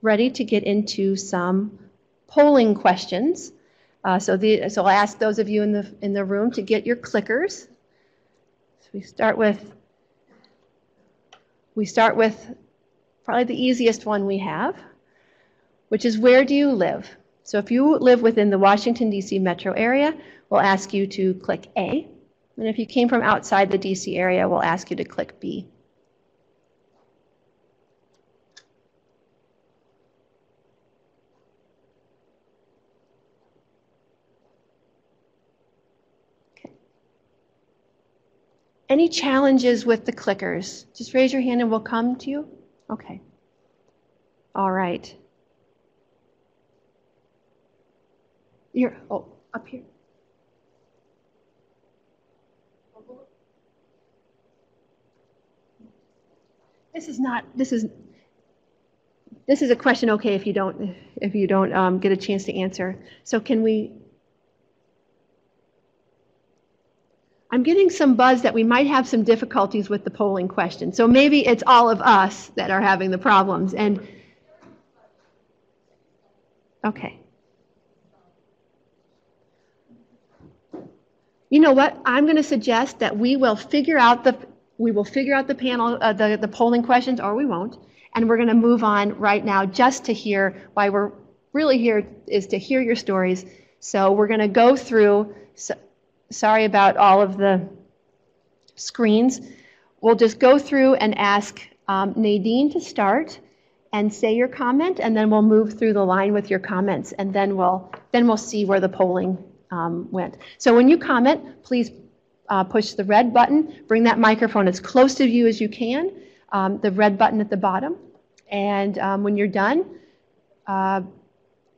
ready to get into some polling questions. Uh, so, the, so I'll ask those of you in the, in the room to get your clickers. So we start with, we start with probably the easiest one we have, which is where do you live? So if you live within the Washington, D.C. metro area, we'll ask you to click A. And if you came from outside the D.C. area, we'll ask you to click B. Any challenges with the clickers? Just raise your hand and we'll come to you. Okay. All right. You're, oh, up here. This is not, this is, this is a question, okay, if you don't, if you don't um, get a chance to answer. So can we, I'm getting some buzz that we might have some difficulties with the polling question. So maybe it's all of us that are having the problems. And okay. You know what? I'm going to suggest that we will figure out the we will figure out the panel uh, the the polling questions, or we won't, and we're going to move on right now just to hear why we're really here is to hear your stories. So we're going to go through. So, sorry about all of the screens. We'll just go through and ask um, Nadine to start and say your comment, and then we'll move through the line with your comments, and then we'll then we'll see where the polling um, went. So when you comment, please uh, push the red button. Bring that microphone as close to you as you can. Um, the red button at the bottom, and um, when you're done, uh,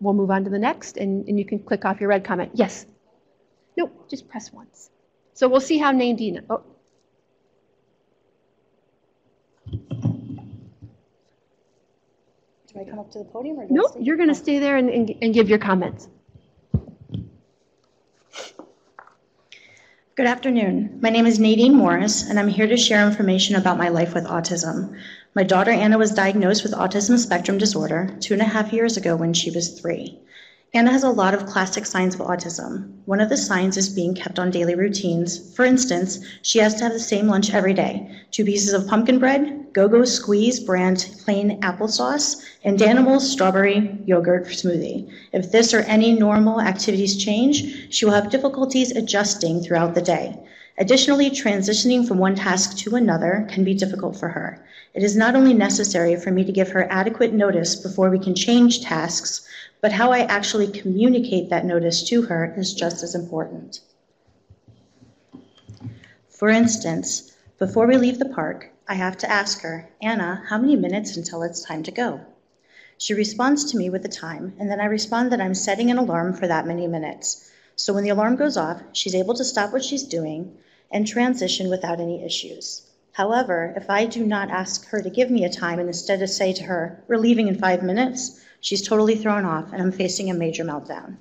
we'll move on to the next, and, and you can click off your red comment. Yes. No, just press once. So we'll see how Nadine. Oh. Do I come up to the podium or do No, I stay? you're going to oh. stay there and, and, and give your comments. Good afternoon. My name is Nadine Morris, and I'm here to share information about my life with autism. My daughter Anna was diagnosed with autism spectrum disorder two and a half years ago when she was three. Anna has a lot of classic signs of autism. One of the signs is being kept on daily routines. For instance, she has to have the same lunch every day two pieces of pumpkin bread, Go Go Squeeze brand plain applesauce, and Danimals strawberry yogurt smoothie. If this or any normal activities change, she will have difficulties adjusting throughout the day. Additionally, transitioning from one task to another can be difficult for her. It is not only necessary for me to give her adequate notice before we can change tasks, but how I actually communicate that notice to her is just as important. For instance, before we leave the park, I have to ask her, Anna, how many minutes until it's time to go? She responds to me with a time, and then I respond that I'm setting an alarm for that many minutes. So when the alarm goes off, she's able to stop what she's doing and transition without any issues. However, if I do not ask her to give me a time and instead of say to her, we're leaving in five minutes, She's totally thrown off, and I'm facing a major meltdown.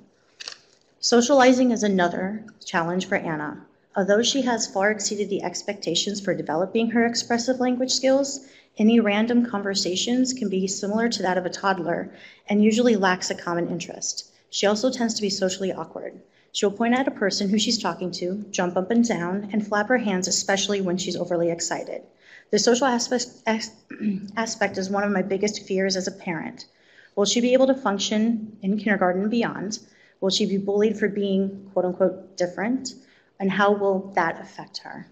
Socializing is another challenge for Anna. Although she has far exceeded the expectations for developing her expressive language skills, any random conversations can be similar to that of a toddler and usually lacks a common interest. She also tends to be socially awkward. She'll point at a person who she's talking to, jump up and down, and flap her hands, especially when she's overly excited. The social aspect, aspect is one of my biggest fears as a parent. Will she be able to function in kindergarten and beyond? Will she be bullied for being quote unquote different? And how will that affect her?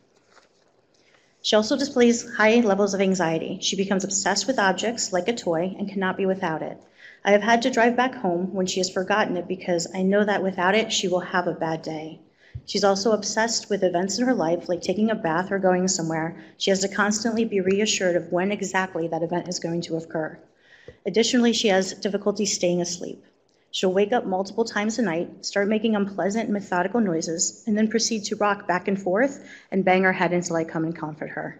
She also displays high levels of anxiety. She becomes obsessed with objects like a toy and cannot be without it. I have had to drive back home when she has forgotten it because I know that without it, she will have a bad day. She's also obsessed with events in her life, like taking a bath or going somewhere. She has to constantly be reassured of when exactly that event is going to occur. Additionally, she has difficulty staying asleep. She'll wake up multiple times a night, start making unpleasant, methodical noises, and then proceed to rock back and forth and bang her head until I come and comfort her.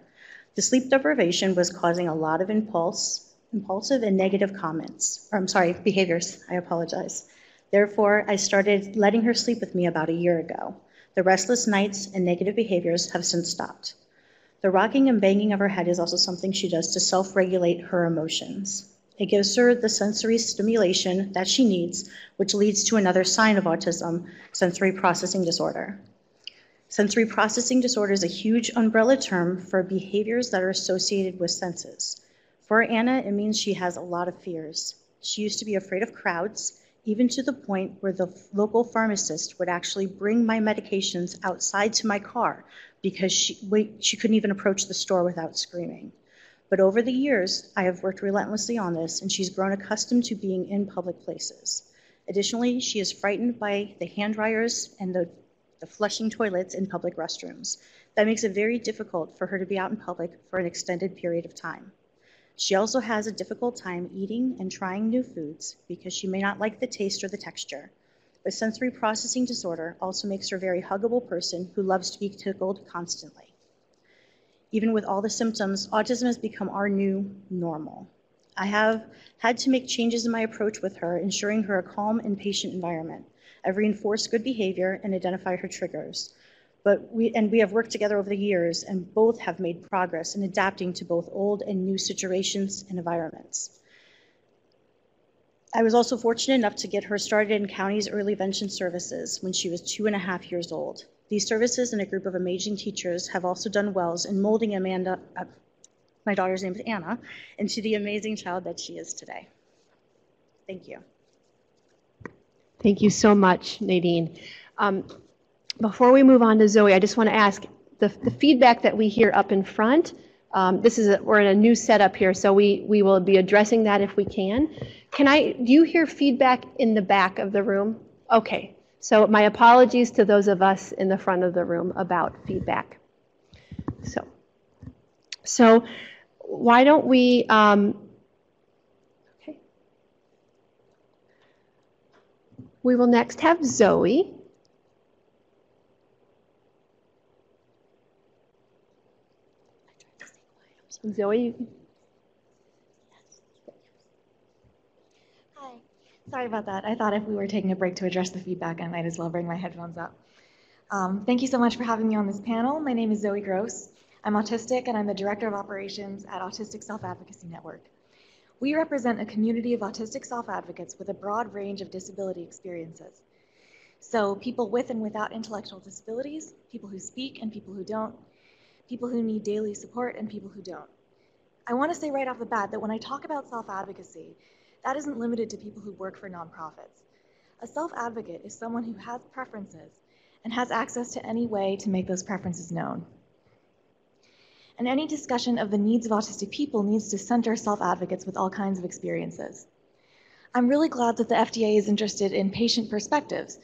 The sleep deprivation was causing a lot of impulse, impulsive and negative comments, or I'm sorry, behaviors. I apologize. Therefore, I started letting her sleep with me about a year ago. The restless nights and negative behaviors have since stopped. The rocking and banging of her head is also something she does to self regulate her emotions. It gives her the sensory stimulation that she needs, which leads to another sign of autism sensory processing disorder. Sensory processing disorder is a huge umbrella term for behaviors that are associated with senses. For Anna, it means she has a lot of fears. She used to be afraid of crowds, even to the point where the local pharmacist would actually bring my medications outside to my car because she, she couldn't even approach the store without screaming. But over the years, I have worked relentlessly on this, and she's grown accustomed to being in public places. Additionally, she is frightened by the hand dryers and the, the flushing toilets in public restrooms. That makes it very difficult for her to be out in public for an extended period of time. She also has a difficult time eating and trying new foods because she may not like the taste or the texture. But sensory processing disorder also makes her a very huggable person who loves to be tickled constantly. Even with all the symptoms, autism has become our new normal. I have had to make changes in my approach with her, ensuring her a calm and patient environment. I've reinforced good behavior and identified her triggers. But we, and we have worked together over the years and both have made progress in adapting to both old and new situations and environments. I was also fortunate enough to get her started in county's early intervention services when she was two and a half years old. These services and a group of amazing teachers have also done well in molding Amanda, uh, my daughter's name is Anna, into the amazing child that she is today. Thank you. Thank you so much, Nadine. Um, before we move on to Zoe, I just want to ask the, the feedback that we hear up in front. Um, this is a, we're in a new setup here, so we we will be addressing that if we can. Can I? Do you hear feedback in the back of the room? Okay, so my apologies to those of us in the front of the room about feedback. So, so why don't we, um, okay. We will next have Zoe. Zoe, Sorry about that. I thought if we were taking a break to address the feedback, I might as well bring my headphones up. Um, thank you so much for having me on this panel. My name is Zoe Gross. I'm autistic and I'm the Director of Operations at Autistic Self-Advocacy Network. We represent a community of autistic self-advocates with a broad range of disability experiences. So people with and without intellectual disabilities, people who speak and people who don't, people who need daily support and people who don't. I want to say right off the bat that when I talk about self-advocacy, that isn't limited to people who work for nonprofits. A self-advocate is someone who has preferences and has access to any way to make those preferences known. And any discussion of the needs of autistic people needs to center self-advocates with all kinds of experiences. I'm really glad that the FDA is interested in patient perspectives,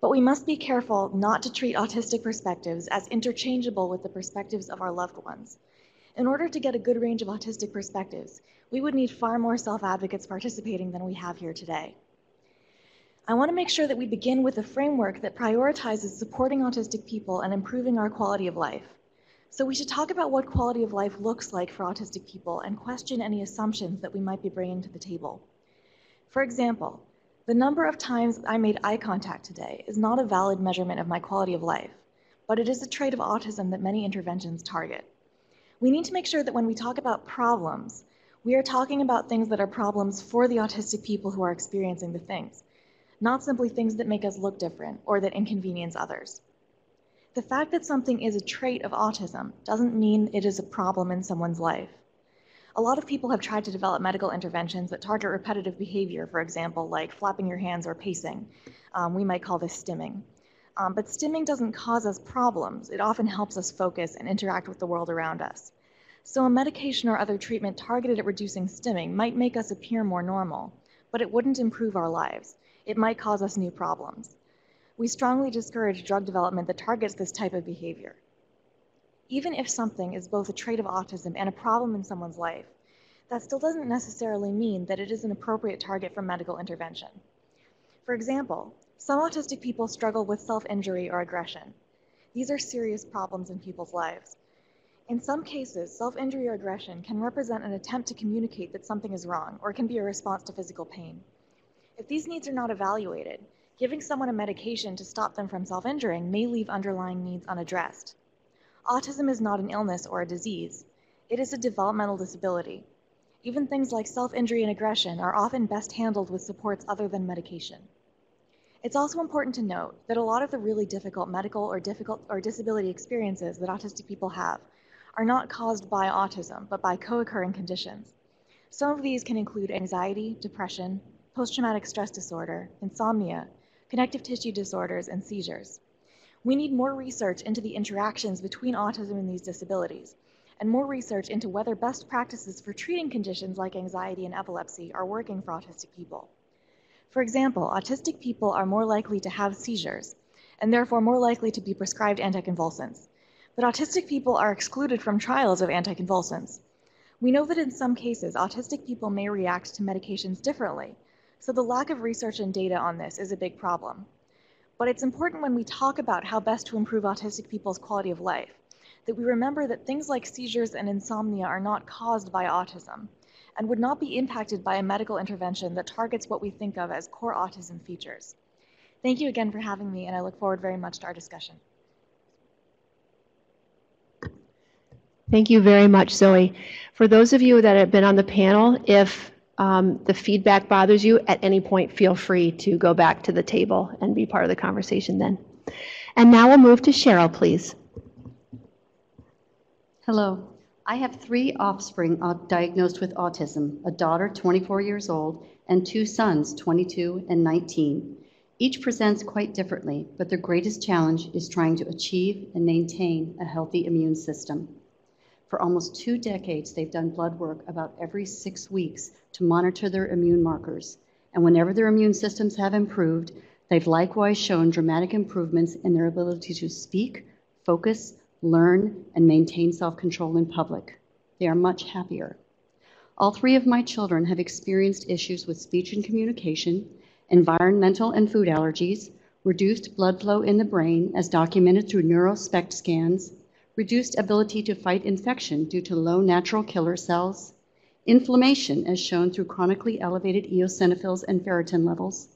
but we must be careful not to treat autistic perspectives as interchangeable with the perspectives of our loved ones. In order to get a good range of autistic perspectives, we would need far more self-advocates participating than we have here today. I want to make sure that we begin with a framework that prioritizes supporting autistic people and improving our quality of life. So we should talk about what quality of life looks like for autistic people and question any assumptions that we might be bringing to the table. For example, the number of times I made eye contact today is not a valid measurement of my quality of life, but it is a trait of autism that many interventions target. We need to make sure that when we talk about problems, we are talking about things that are problems for the autistic people who are experiencing the things, not simply things that make us look different or that inconvenience others. The fact that something is a trait of autism doesn't mean it is a problem in someone's life. A lot of people have tried to develop medical interventions that target repetitive behavior, for example, like flapping your hands or pacing. Um, we might call this stimming. Um, but stimming doesn't cause us problems. It often helps us focus and interact with the world around us. So a medication or other treatment targeted at reducing stimming might make us appear more normal, but it wouldn't improve our lives. It might cause us new problems. We strongly discourage drug development that targets this type of behavior. Even if something is both a trait of autism and a problem in someone's life, that still doesn't necessarily mean that it is an appropriate target for medical intervention. For example, some autistic people struggle with self injury or aggression. These are serious problems in people's lives. In some cases, self injury or aggression can represent an attempt to communicate that something is wrong or can be a response to physical pain. If these needs are not evaluated, giving someone a medication to stop them from self injuring may leave underlying needs unaddressed. Autism is not an illness or a disease, it is a developmental disability. Even things like self injury and aggression are often best handled with supports other than medication. It's also important to note that a lot of the really difficult medical or difficult or disability experiences that autistic people have are not caused by autism, but by co-occurring conditions. Some of these can include anxiety, depression, post-traumatic stress disorder, insomnia, connective tissue disorders, and seizures. We need more research into the interactions between autism and these disabilities, and more research into whether best practices for treating conditions like anxiety and epilepsy are working for autistic people. For example, autistic people are more likely to have seizures, and therefore more likely to be prescribed anticonvulsants. But autistic people are excluded from trials of anticonvulsants. We know that in some cases, autistic people may react to medications differently, so the lack of research and data on this is a big problem. But it's important when we talk about how best to improve autistic people's quality of life that we remember that things like seizures and insomnia are not caused by autism and would not be impacted by a medical intervention that targets what we think of as core autism features. Thank you again for having me, and I look forward very much to our discussion. Thank you very much, Zoe. For those of you that have been on the panel, if um, the feedback bothers you, at any point, feel free to go back to the table and be part of the conversation then. And now we'll move to Cheryl, please. Hello. I have three offspring uh, diagnosed with autism a daughter, 24 years old, and two sons, 22 and 19. Each presents quite differently, but their greatest challenge is trying to achieve and maintain a healthy immune system. For almost two decades, they've done blood work about every six weeks to monitor their immune markers. And whenever their immune systems have improved, they've likewise shown dramatic improvements in their ability to speak, focus, learn, and maintain self control in public. They are much happier. All three of my children have experienced issues with speech and communication, environmental and food allergies, reduced blood flow in the brain as documented through neurospect scans, reduced ability to fight infection due to low natural killer cells, inflammation as shown through chronically elevated eosinophils and ferritin levels,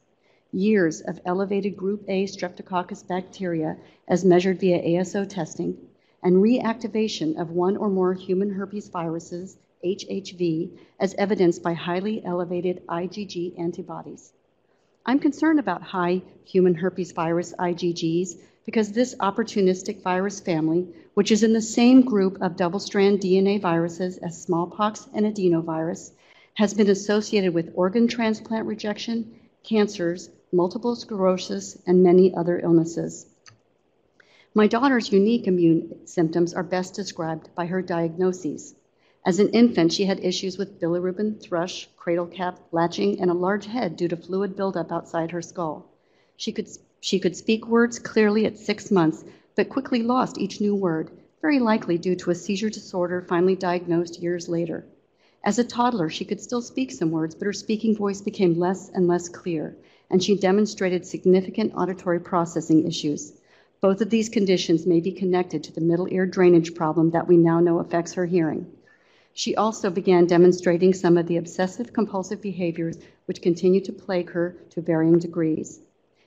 years of elevated group A streptococcus bacteria as measured via ASO testing, and reactivation of one or more human herpes viruses, HHV, as evidenced by highly elevated IgG antibodies. I'm concerned about high human herpes virus IgGs because this opportunistic virus family, which is in the same group of double strand DNA viruses as smallpox and adenovirus, has been associated with organ transplant rejection, cancers, multiple sclerosis, and many other illnesses. My daughter's unique immune symptoms are best described by her diagnoses. As an infant, she had issues with bilirubin, thrush, cradle cap, latching, and a large head due to fluid buildup outside her skull. She could she could speak words clearly at six months, but quickly lost each new word, very likely due to a seizure disorder finally diagnosed years later. As a toddler, she could still speak some words, but her speaking voice became less and less clear, and she demonstrated significant auditory processing issues. Both of these conditions may be connected to the middle ear drainage problem that we now know affects her hearing. She also began demonstrating some of the obsessive compulsive behaviors which continue to plague her to varying degrees.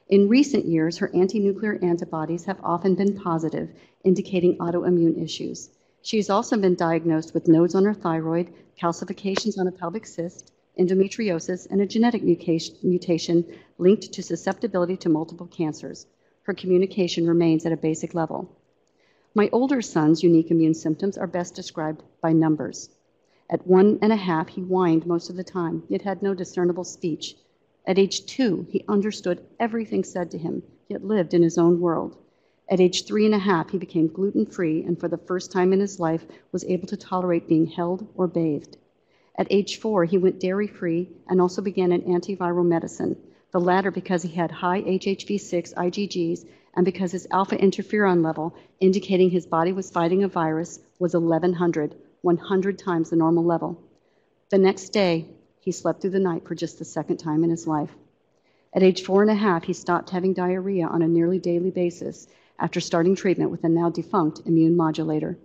In recent years, her anti-nuclear antibodies have often been positive, indicating autoimmune issues. She has also been diagnosed with nodes on her thyroid, calcifications on a pelvic cyst, endometriosis, and a genetic mutation linked to susceptibility to multiple cancers. Her communication remains at a basic level. My older son's unique immune symptoms are best described by numbers. At one and a half, he whined most of the time, yet had no discernible speech. At age two, he understood everything said to him, yet lived in his own world. At age three and a half, he became gluten free and for the first time in his life was able to tolerate being held or bathed. At age four, he went dairy free and also began an antiviral medicine, the latter because he had high HHV6 IgGs and because his alpha interferon level, indicating his body was fighting a virus, was 1100, 100 times the normal level. The next day, he slept through the night for just the second time in his life. At age four and a half, he stopped having diarrhea on a nearly daily basis after starting treatment with a now defunct immune modulator.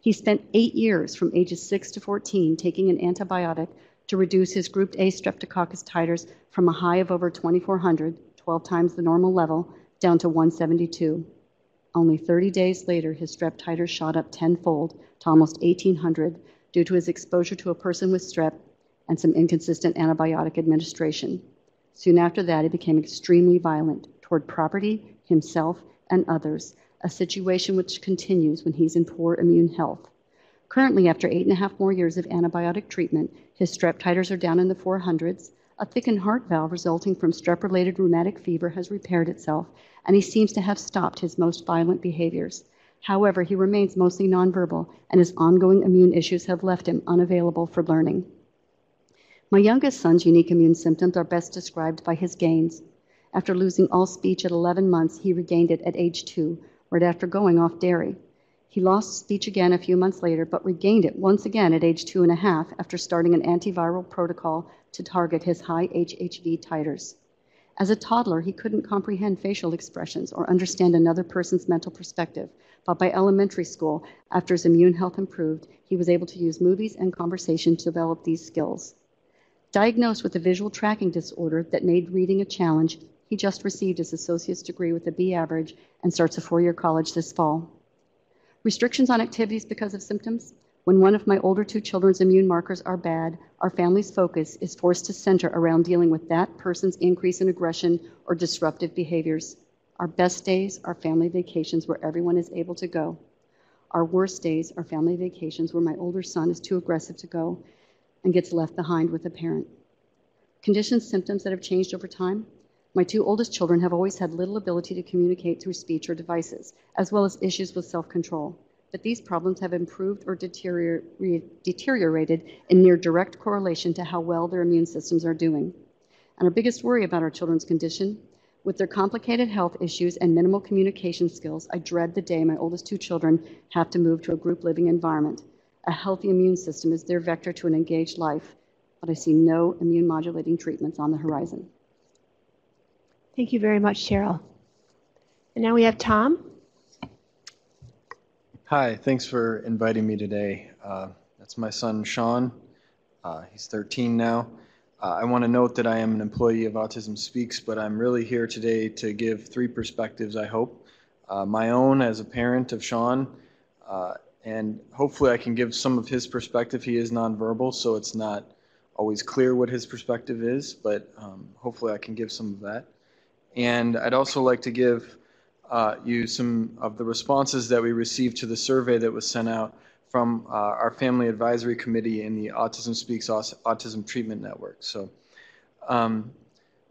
He spent eight years from ages 6 to 14 taking an antibiotic to reduce his group A streptococcus titers from a high of over 2,400, 12 times the normal level, down to 172. Only 30 days later, his strep titers shot up tenfold to almost 1,800 due to his exposure to a person with strep and some inconsistent antibiotic administration. Soon after that, he became extremely violent toward property, himself, and others, a situation which continues when he's in poor immune health. Currently, after eight and a half more years of antibiotic treatment, his strep titers are down in the 400s. A thickened heart valve resulting from strep related rheumatic fever has repaired itself, and he seems to have stopped his most violent behaviors. However, he remains mostly nonverbal, and his ongoing immune issues have left him unavailable for learning. My youngest son's unique immune symptoms are best described by his gains. After losing all speech at 11 months, he regained it at age 2, right after going off dairy. He lost speech again a few months later, but regained it once again at age two and a half after starting an antiviral protocol to target his high HHV titers. As a toddler, he couldn't comprehend facial expressions or understand another person's mental perspective, but by elementary school, after his immune health improved, he was able to use movies and conversation to develop these skills. Diagnosed with a visual tracking disorder that made reading a challenge, he just received his associate's degree with a B average and starts a four year college this fall. Restrictions on activities because of symptoms. When one of my older two children's immune markers are bad, our family's focus is forced to center around dealing with that person's increase in aggression or disruptive behaviors. Our best days are family vacations where everyone is able to go. Our worst days are family vacations where my older son is too aggressive to go and gets left behind with a parent. Conditions, symptoms that have changed over time. My two oldest children have always had little ability to communicate through speech or devices, as well as issues with self control. But these problems have improved or deteriorated in near direct correlation to how well their immune systems are doing. And our biggest worry about our children's condition with their complicated health issues and minimal communication skills, I dread the day my oldest two children have to move to a group living environment. A healthy immune system is their vector to an engaged life, but I see no immune modulating treatments on the horizon. Thank you very much, Cheryl. And now we have Tom. Hi, thanks for inviting me today. Uh, that's my son, Sean. Uh, he's 13 now. Uh, I want to note that I am an employee of Autism Speaks, but I'm really here today to give three perspectives, I hope. Uh, my own as a parent of Sean, uh, and hopefully I can give some of his perspective. He is nonverbal, so it's not always clear what his perspective is, but um, hopefully I can give some of that. And I'd also like to give uh, you some of the responses that we received to the survey that was sent out from uh, our family advisory committee in the Autism Speaks Autism Treatment Network. So, um,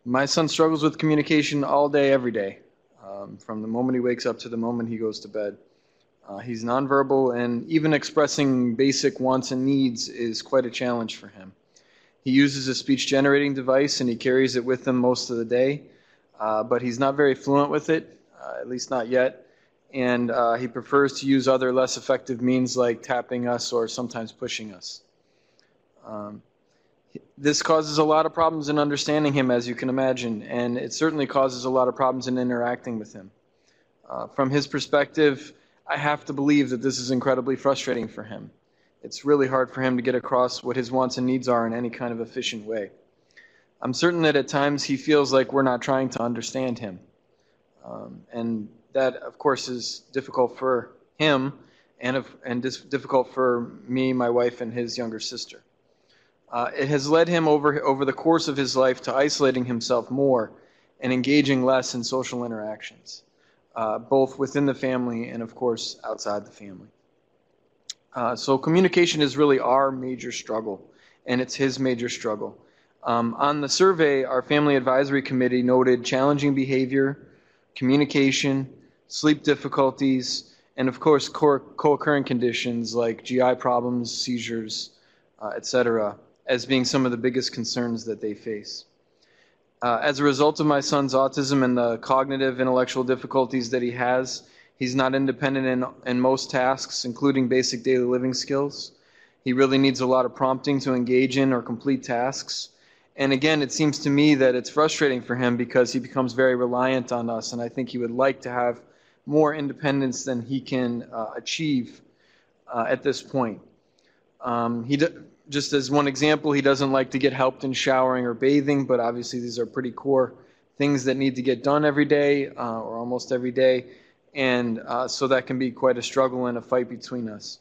my son struggles with communication all day, every day, um, from the moment he wakes up to the moment he goes to bed. Uh, he's nonverbal, and even expressing basic wants and needs is quite a challenge for him. He uses a speech generating device and he carries it with him most of the day, uh, but he's not very fluent with it, uh, at least not yet. And uh, he prefers to use other less effective means like tapping us or sometimes pushing us. Um, this causes a lot of problems in understanding him, as you can imagine, and it certainly causes a lot of problems in interacting with him. Uh, from his perspective, I have to believe that this is incredibly frustrating for him. It's really hard for him to get across what his wants and needs are in any kind of efficient way. I'm certain that at times he feels like we're not trying to understand him. Um, and that, of course, is difficult for him and, of, and dis- difficult for me, my wife, and his younger sister. Uh, it has led him over, over the course of his life to isolating himself more and engaging less in social interactions uh, both within the family and, of course, outside the family. Uh, so communication is really our major struggle, and it's his major struggle. Um, on the survey, our family advisory committee noted challenging behavior, communication, sleep difficulties, and of course co- occurring conditions like GI problems, seizures, uh, et cetera, as being some of the biggest concerns that they face. Uh, as a result of my son's autism and the cognitive intellectual difficulties that he has, he's not independent in, in most tasks, including basic daily living skills. He really needs a lot of prompting to engage in or complete tasks. And again, it seems to me that it's frustrating for him because he becomes very reliant on us, and I think he would like to have more independence than he can uh, achieve uh, at this point. Um, he d- just as one example, he doesn't like to get helped in showering or bathing, but obviously these are pretty core things that need to get done every day uh, or almost every day, and uh, so that can be quite a struggle and a fight between us.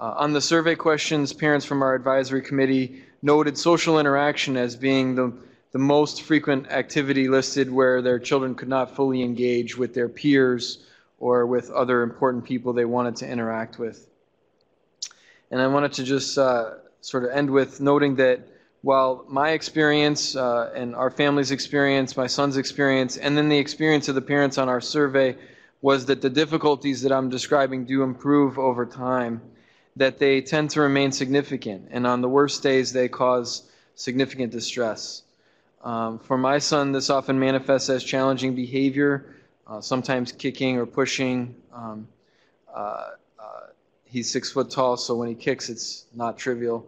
Uh, on the survey questions, parents from our advisory committee noted social interaction as being the, the most frequent activity listed where their children could not fully engage with their peers or with other important people they wanted to interact with. And I wanted to just uh, sort of end with noting that while my experience uh, and our family's experience, my son's experience, and then the experience of the parents on our survey was that the difficulties that I'm describing do improve over time, that they tend to remain significant. And on the worst days, they cause significant distress. Um, for my son, this often manifests as challenging behavior, uh, sometimes kicking or pushing. Um, uh, he's six foot tall, so when he kicks, it's not trivial.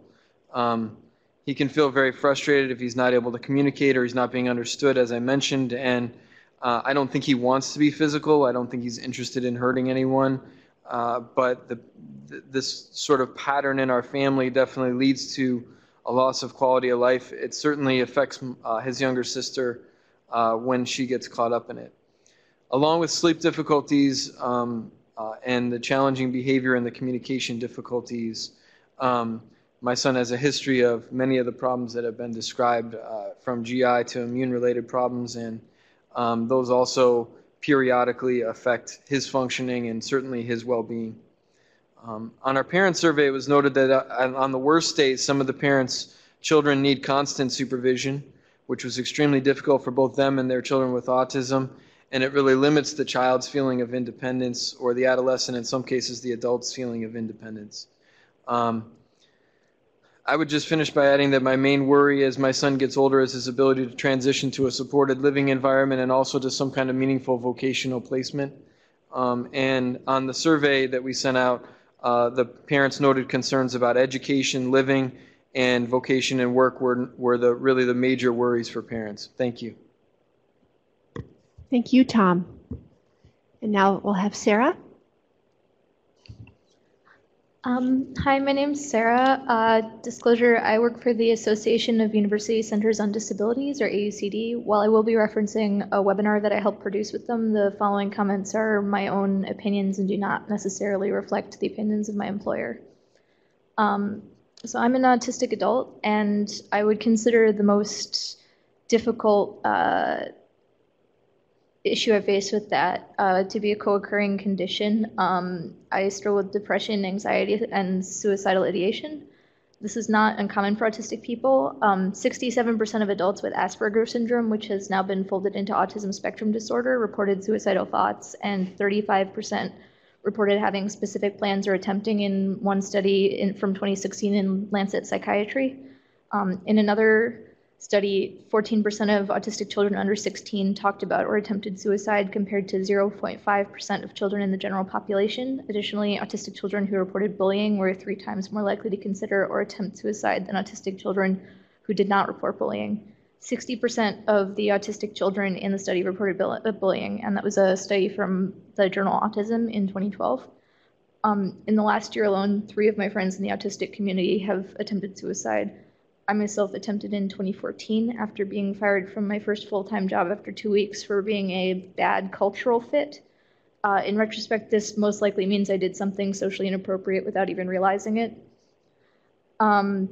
Um, he can feel very frustrated if he's not able to communicate or he's not being understood, as I mentioned. And uh, I don't think he wants to be physical. I don't think he's interested in hurting anyone. Uh, but the, this sort of pattern in our family definitely leads to a loss of quality of life. It certainly affects uh, his younger sister uh, when she gets caught up in it. Along with sleep difficulties, um, uh, and the challenging behavior and the communication difficulties. Um, my son has a history of many of the problems that have been described, uh, from GI to immune related problems, and um, those also periodically affect his functioning and certainly his well being. Um, on our parent survey, it was noted that uh, on the worst days, some of the parents' children need constant supervision, which was extremely difficult for both them and their children with autism and it really limits the child's feeling of independence or the adolescent, in some cases, the adult's feeling of independence. Um, I would just finish by adding that my main worry as my son gets older is his ability to transition to a supported living environment and also to some kind of meaningful vocational placement. Um, and on the survey that we sent out, uh, the parents noted concerns about education, living, and vocation and work were, were the, really the major worries for parents. Thank you. Thank you, Tom. And now we'll have Sarah. Um, hi, my name's Sarah. Uh, disclosure, I work for the Association of University Centers on Disabilities, or AUCD. While I will be referencing a webinar that I helped produce with them, the following comments are my own opinions and do not necessarily reflect the opinions of my employer. Um, so I'm an autistic adult, and I would consider the most difficult uh, issue I face with that uh, to be a co-occurring condition. Um, I struggle with depression, anxiety, and suicidal ideation. This is not uncommon for autistic people. 67% um, of adults with Asperger syndrome, which has now been folded into autism spectrum disorder, reported suicidal thoughts, and 35% reported having specific plans or attempting in one study in, from 2016 in Lancet Psychiatry. Um, in another study, 14% of autistic children under 16 talked about or attempted suicide compared to 0.5% of children in the general population. Additionally, autistic children who reported bullying were three times more likely to consider or attempt suicide than autistic children who did not report bullying. 60% of the autistic children in the study reported uh, bullying, and that was a study from the journal Autism in 2012. Um, in the last year alone, three of my friends in the autistic community have attempted suicide. I myself attempted in 2014 after being fired from my first full time job after two weeks for being a bad cultural fit. Uh, in retrospect, this most likely means I did something socially inappropriate without even realizing it. Um,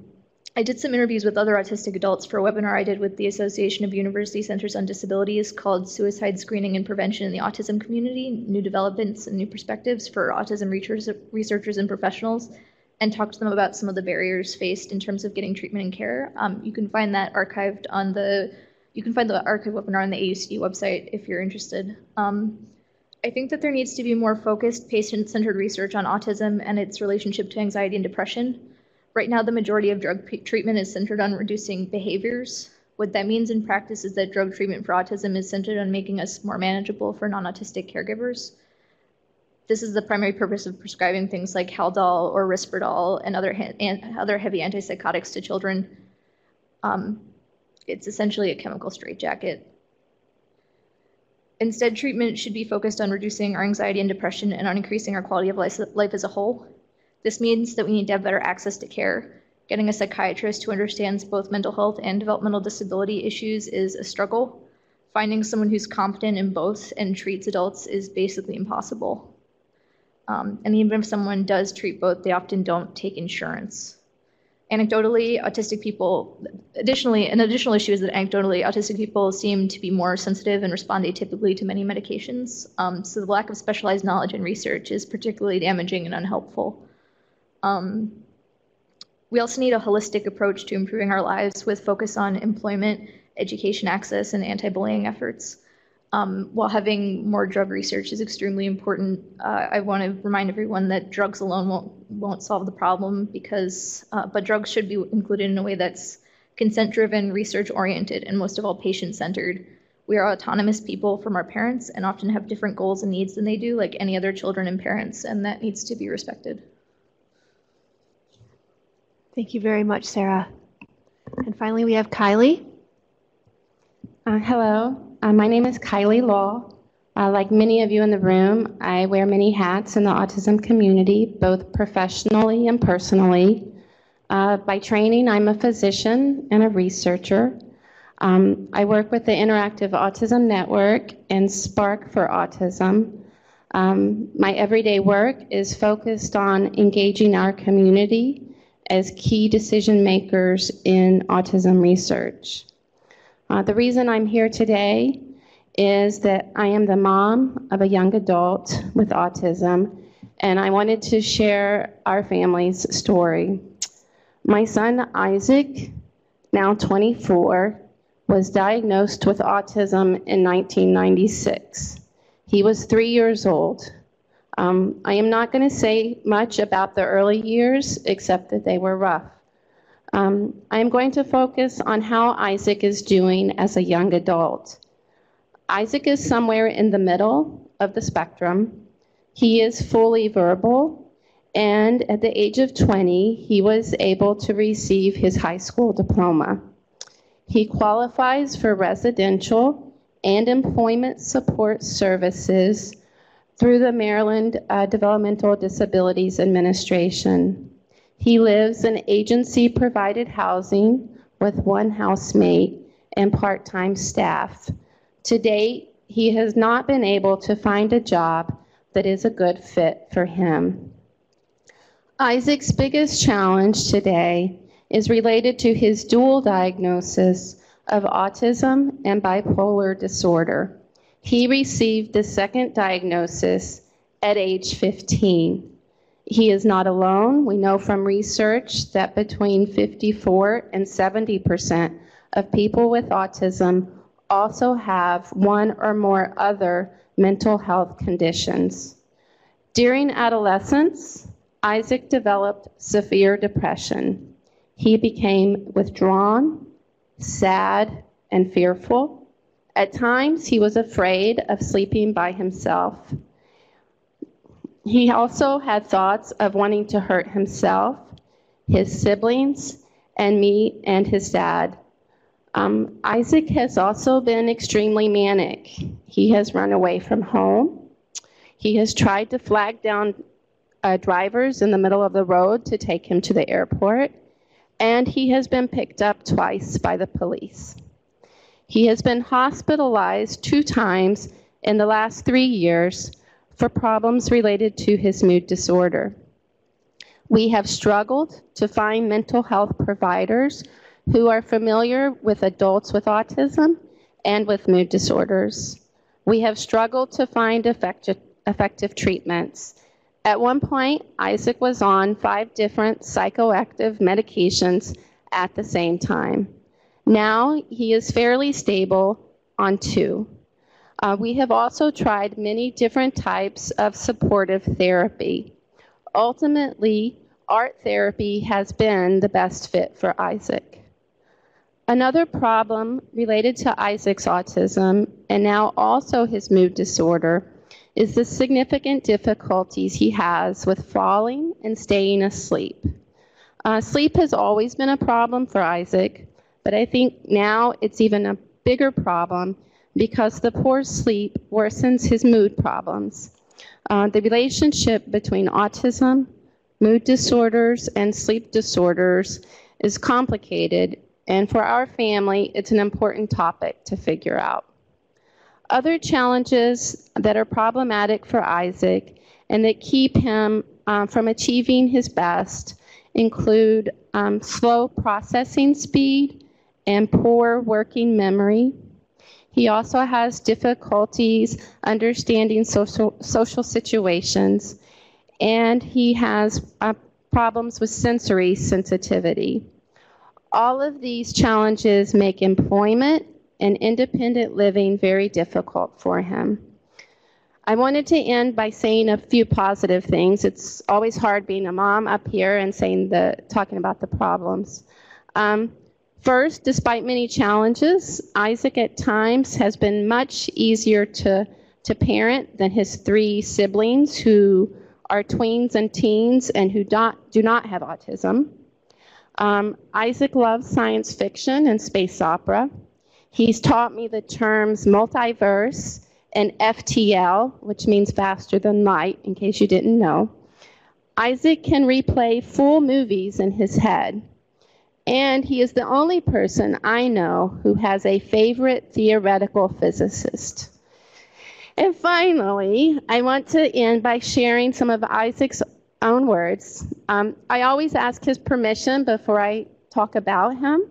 I did some interviews with other autistic adults for a webinar I did with the Association of University Centers on Disabilities called Suicide Screening and Prevention in the Autism Community New Developments and New Perspectives for Autism Researchers and Professionals and talk to them about some of the barriers faced in terms of getting treatment and care. Um, you can find that archived on the, you can find the archive webinar on the AUCD website if you're interested. Um, I think that there needs to be more focused patient-centered research on autism and its relationship to anxiety and depression. Right now, the majority of drug treatment is centered on reducing behaviors. What that means in practice is that drug treatment for autism is centered on making us more manageable for non autistic caregivers. This is the primary purpose of prescribing things like Haldol or Risperdal and other, he- and other heavy antipsychotics to children. Um, it's essentially a chemical straitjacket. Instead, treatment should be focused on reducing our anxiety and depression and on increasing our quality of life, life as a whole. This means that we need to have better access to care. Getting a psychiatrist who understands both mental health and developmental disability issues is a struggle. Finding someone who's competent in both and treats adults is basically impossible. Um, and even if someone does treat both, they often don't take insurance. Anecdotally, autistic people, additionally, an additional issue is that anecdotally, autistic people seem to be more sensitive and respond atypically to many medications. Um, so the lack of specialized knowledge and research is particularly damaging and unhelpful. Um, we also need a holistic approach to improving our lives with focus on employment, education access, and anti bullying efforts. Um, while having more drug research is extremely important, uh, I want to remind everyone that drugs alone won't won't solve the problem because, uh, but drugs should be included in a way that's consent-driven, research-oriented, and most of all, patient-centered. We are autonomous people from our parents and often have different goals and needs than they do, like any other children and parents, and that needs to be respected. Thank you very much, Sarah. And finally, we have Kiely. Uh, hello, uh, my name is Kiely Law. Uh, like many of you in the room, I wear many hats in the autism community, both professionally and personally. Uh, by training, I'm a physician and a researcher. Um, I work with the Interactive Autism Network and Spark for Autism. Um, my everyday work is focused on engaging our community as key decision makers in autism research. Uh, the reason I'm here today is that I am the mom of a young adult with autism, and I wanted to share our family's story. My son Isaac, now 24, was diagnosed with autism in 1996. He was three years old. Um, I am not going to say much about the early years, except that they were rough. Um, I'm going to focus on how Isaac is doing as a young adult. Isaac is somewhere in the middle of the spectrum. He is fully verbal, and at the age of 20, he was able to receive his high school diploma. He qualifies for residential and employment support services through the Maryland uh, Developmental Disabilities Administration. He lives in agency provided housing with one housemate and part time staff. To date, he has not been able to find a job that is a good fit for him. Isaac's biggest challenge today is related to his dual diagnosis of autism and bipolar disorder. He received the second diagnosis at age 15. He is not alone. We know from research that between 54 and 70 percent of people with autism also have one or more other mental health conditions. During adolescence, Isaac developed severe depression. He became withdrawn, sad, and fearful. At times, he was afraid of sleeping by himself. He also had thoughts of wanting to hurt himself, his siblings, and me and his dad. Um, Isaac has also been extremely manic. He has run away from home. He has tried to flag down uh, drivers in the middle of the road to take him to the airport, and he has been picked up twice by the police. He has been hospitalized two times in the last three years for problems related to his mood disorder. We have struggled to find mental health providers who are familiar with adults with autism and with mood disorders. We have struggled to find effective, effective treatments. At one point, Isaac was on five different psychoactive medications at the same time. Now he is fairly stable on two. Uh, we have also tried many different types of supportive therapy. Ultimately, art therapy has been the best fit for Isaac. Another problem related to Isaac's autism and now also his mood disorder is the significant difficulties he has with falling and staying asleep. Uh, sleep has always been a problem for Isaac, but I think now it's even a bigger problem because the poor sleep worsens his mood problems. Uh, the relationship between autism, mood disorders, and sleep disorders is complicated, and for our family, it's an important topic to figure out. Other challenges that are problematic for Isaac and that keep him um, from achieving his best include um, slow processing speed and poor working memory. He also has difficulties understanding social, social situations, and he has uh, problems with sensory sensitivity. All of these challenges make employment and independent living very difficult for him. I wanted to end by saying a few positive things. It's always hard being a mom up here and saying the talking about the problems. Um, First, despite many challenges, Isaac at times has been much easier to, to parent than his three siblings who are tweens and teens and who not, do not have autism. Um, Isaac loves science fiction and space opera. He's taught me the terms multiverse and FTL, which means faster than light, in case you didn't know. Isaac can replay full movies in his head. And he is the only person I know who has a favorite theoretical physicist. And finally, I want to end by sharing some of Isaac's own words. Um, I always ask his permission before I talk about him.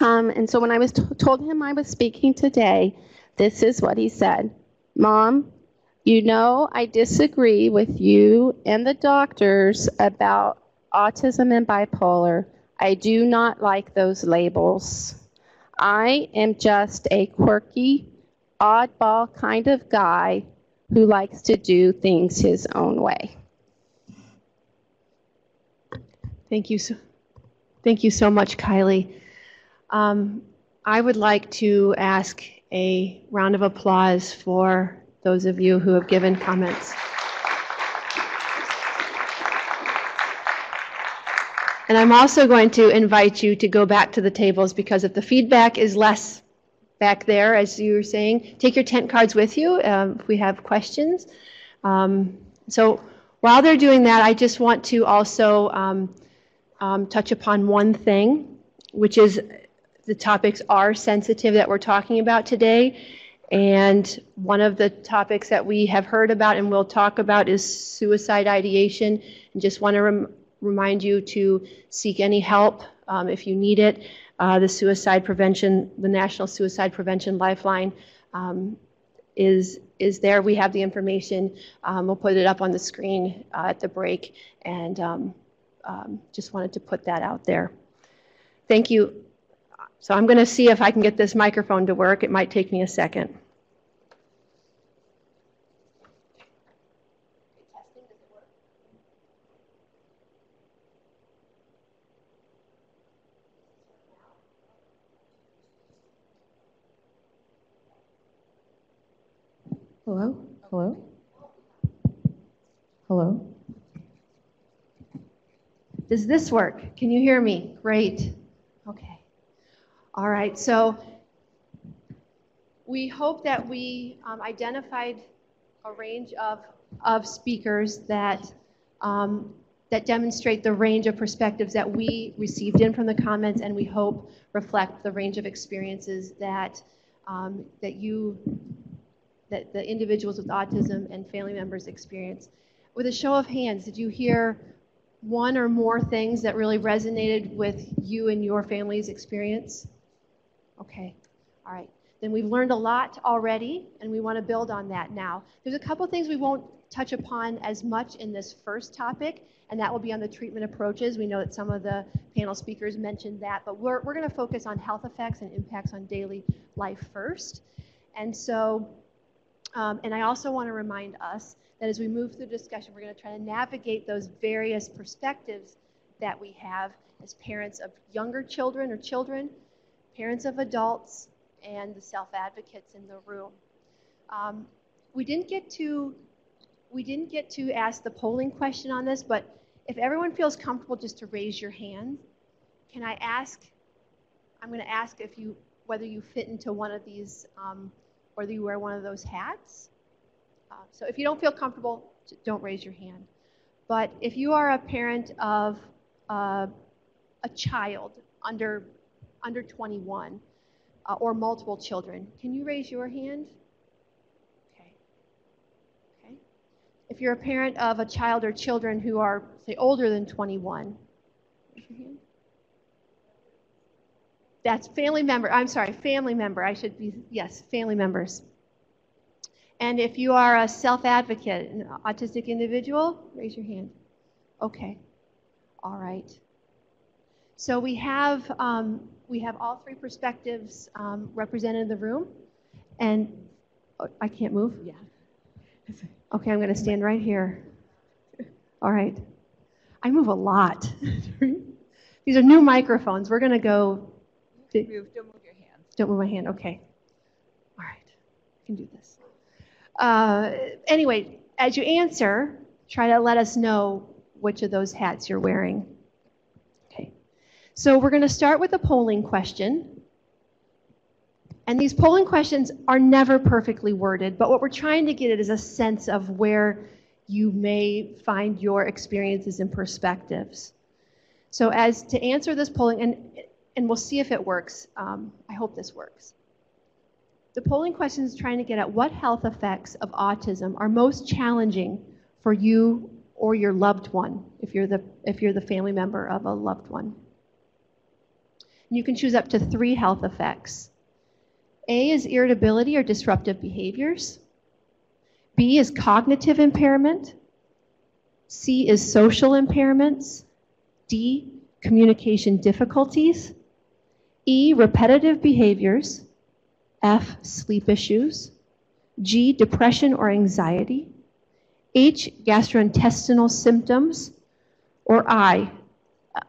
Um, and so when I was t- told him I was speaking today, this is what he said Mom, you know I disagree with you and the doctors about autism and bipolar. I do not like those labels. I am just a quirky, oddball kind of guy who likes to do things his own way. Thank you so, thank you so much, Kiely. Um, I would like to ask a round of applause for those of you who have given comments. And I'm also going to invite you to go back to the tables because if the feedback is less back there, as you were saying, take your tent cards with you um, if we have questions. Um, so while they're doing that, I just want to also um, um touch upon one thing, which is the topics are sensitive that we're talking about today. And one of the topics that we have heard about and will talk about is suicide ideation. And just want to remind you to seek any help um, if you need it. Uh, the suicide prevention, the National Suicide Prevention Lifeline um, is is there. We have the information. Um, we'll put it up on the screen uh, at the break, and um, um, just wanted to put that out there. Thank you. So I'm going to see if I can get this microphone to work. It might take me a second. Hello? Hello? Hello? Does this work? Can you hear me? Great. Okay. All right. So we hope that we um, identified a range of, of speakers that um, that demonstrate the range of perspectives that we received in from the comments, and we hope reflect the range of experiences that um, that you that the individuals with autism and family members experience. With a show of hands, did you hear one or more things that really resonated with you and your family's experience? Okay, all right. Then we've learned a lot already, and we want to build on that now. There's a couple things we won't touch upon as much in this first topic, and that will be on the treatment approaches. We know that some of the panel speakers mentioned that, but we're, we're going to focus on health effects and impacts on daily life first. And so Um, and I also want to remind us that as we move through the discussion, we're going to try to navigate those various perspectives that we have as parents of younger children or children, parents of adults, and the self-advocates in the room. Um, we didn't get to we didn't get to ask the polling question on this, but if everyone feels comfortable just to raise your hand, can I ask? I'm going to ask if you whether you fit into one of these, um, whether you wear one of those hats. Uh, so if you don't feel comfortable, don't raise your hand. But if you are a parent of uh, a child under under 21 uh, or multiple children, can you raise your hand? Okay. Okay. If you're a parent of a child or children who are, say, older than 21, raise your hand. That's family member. I'm sorry, family member. I should be, yes, family members. And if you are a self advocate, an autistic individual, raise your hand. Okay. All right. So we have um, we have all three perspectives um, represented in the room, and oh, I can't move. Yeah. Okay, I'm going to stand right here. All right. I move a lot. These are new microphones. We're going to go. Move, don't move your hand. Don't move my hand. Okay. All right. I can do this. Uh, anyway, as you answer, try to let us know which of those hats you're wearing. Okay. So we're going to start with a polling question. And these polling questions are never perfectly worded, but what we're trying to get at is a sense of where you may find your experiences and perspectives. So as to answer this polling, and, and we'll see if it works. Um, I hope this works. The polling question is trying to get at what health effects of autism are most challenging for you or your loved one, if you're the, if you're the family member of a loved one. You can choose up to three health effects. A is irritability or disruptive behaviors. B is cognitive impairment. C is social impairments. D, communication difficulties. E, repetitive behaviors. F, sleep issues. G, depression or anxiety. H, gastrointestinal symptoms. Or I,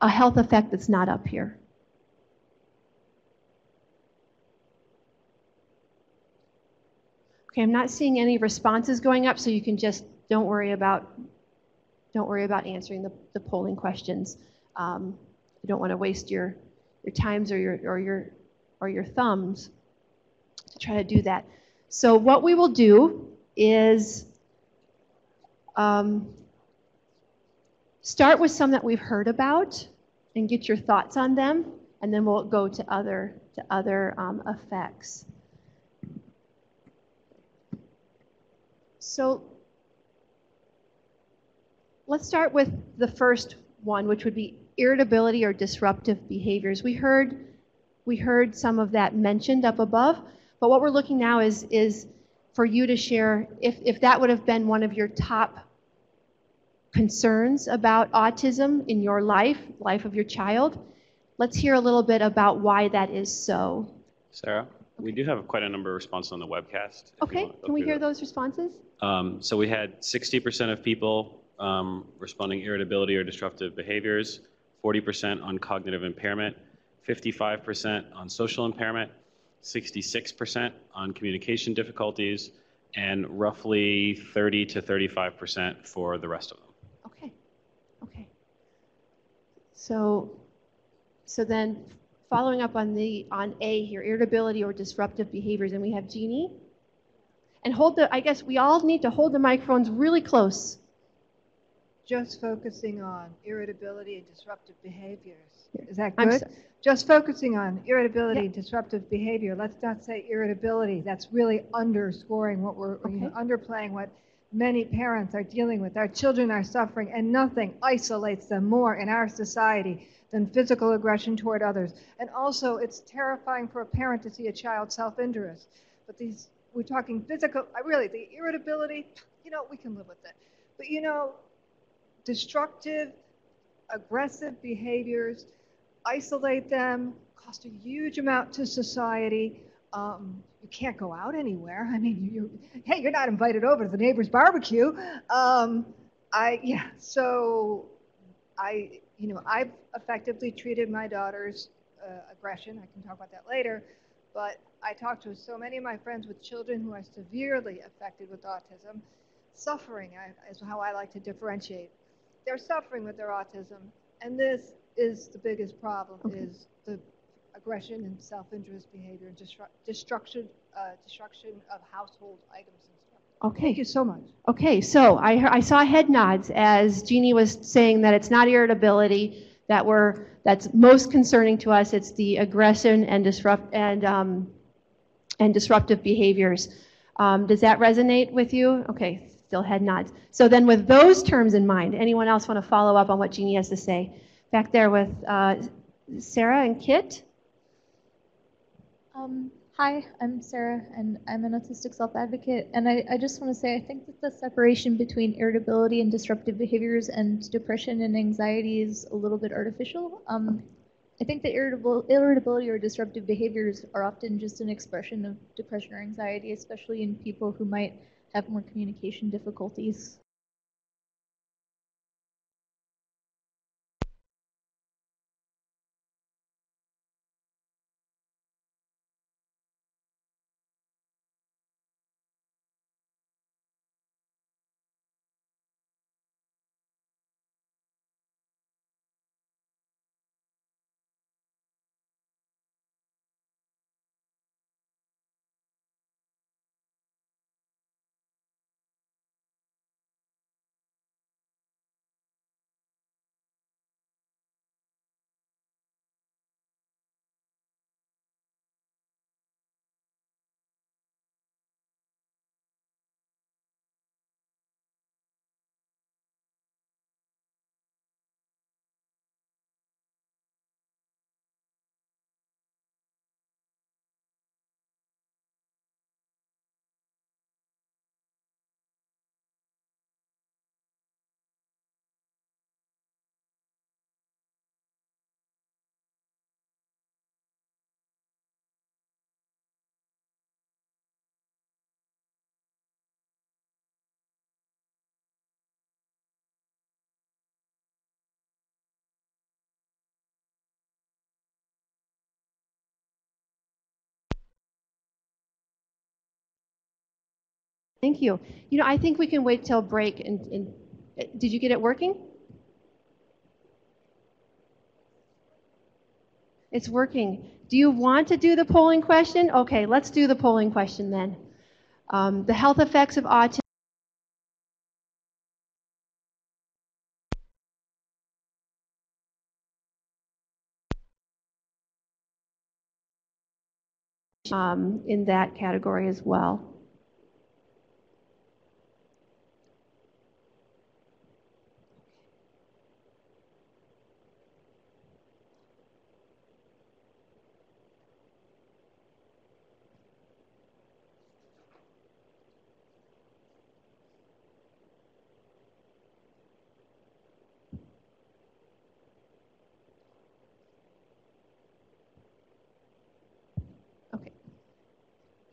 a health effect that's not up here. Okay, I'm not seeing any responses going up, so you can just don't worry about don't worry about answering the, the polling questions. Um, you don't want to waste your your times or your or your or your thumbs to try to do that. So what we will do is um, start with some that we've heard about and get your thoughts on them, and then we'll go to other to other um, effects. So let's start with the first one, which would be irritability or disruptive behaviors. We heard we heard some of that mentioned up above, but what we're looking now is is for you to share if, if that would have been one of your top concerns about autism in your life, life of your child. Let's hear a little bit about why that is so. Sarah, we do have quite a number of responses on the webcast. Okay, can we hear those responses? Um, so we had 60% of people um, responding irritability or disruptive behaviors, 40% on cognitive impairment, 55% on social impairment, 66% on communication difficulties, and roughly 30 to 35% for the rest of them. Okay, okay. So, so then following up on the on A here, irritability or disruptive behaviors, and we have Jeannie. And hold the, I guess we all need to hold the microphones really close. Just focusing on irritability and disruptive behaviors. Is that good? so- Just focusing on irritability Yeah. and disruptive behavior. Let's not say irritability. That's really underscoring what we're, you know, underplaying what many parents are dealing with. Our children are suffering, and nothing isolates them more in our society than physical aggression toward others. And also, it's terrifying for a parent to see a child self-injurious. But these, we're talking physical, really, the irritability, you know, we can live with it. But you know, destructive, aggressive behaviors, isolate them, cost a huge amount to society, Um, you can't go out anywhere. I mean, you, hey, you're not invited over to the neighbor's barbecue. Um, I yeah. So I you know I've effectively treated my daughter's uh, aggression. I can talk about that later. But I talk to so many of my friends with children who are severely affected with autism. Suffering is how I like to differentiate. They're suffering with their autism, and this is the biggest problem: okay. is the aggression and self-injurious behavior, and destru- destruction, uh, destruction of household items and stuff. Okay. Thank you so much. Okay, so I, I saw head nods as Jeannie was saying that it's not irritability that we're that's most concerning to us. It's the aggression and disrupt and um, and disruptive behaviors. Um, does that resonate with you? Okay, still head nods. So then, with those terms in mind, anyone else want to follow up on what Jeannie has to say? Back there with uh, Sarah and Kit. Um, Hi, I'm Sarah, and I'm an autistic self advocate. And I, I just want to say I think that the separation between irritability and disruptive behaviors and depression and anxiety is a little bit artificial. Um, I think that irritable, irritability or disruptive behaviors are often just an expression of depression or anxiety, especially in people who might have more communication difficulties. Thank you. You know, I think we can wait till break. And, and did you get it working? It's working. Do you want to do the polling question? Okay, let's do the polling question then. Um, the health effects of autism. Um, in that category as well.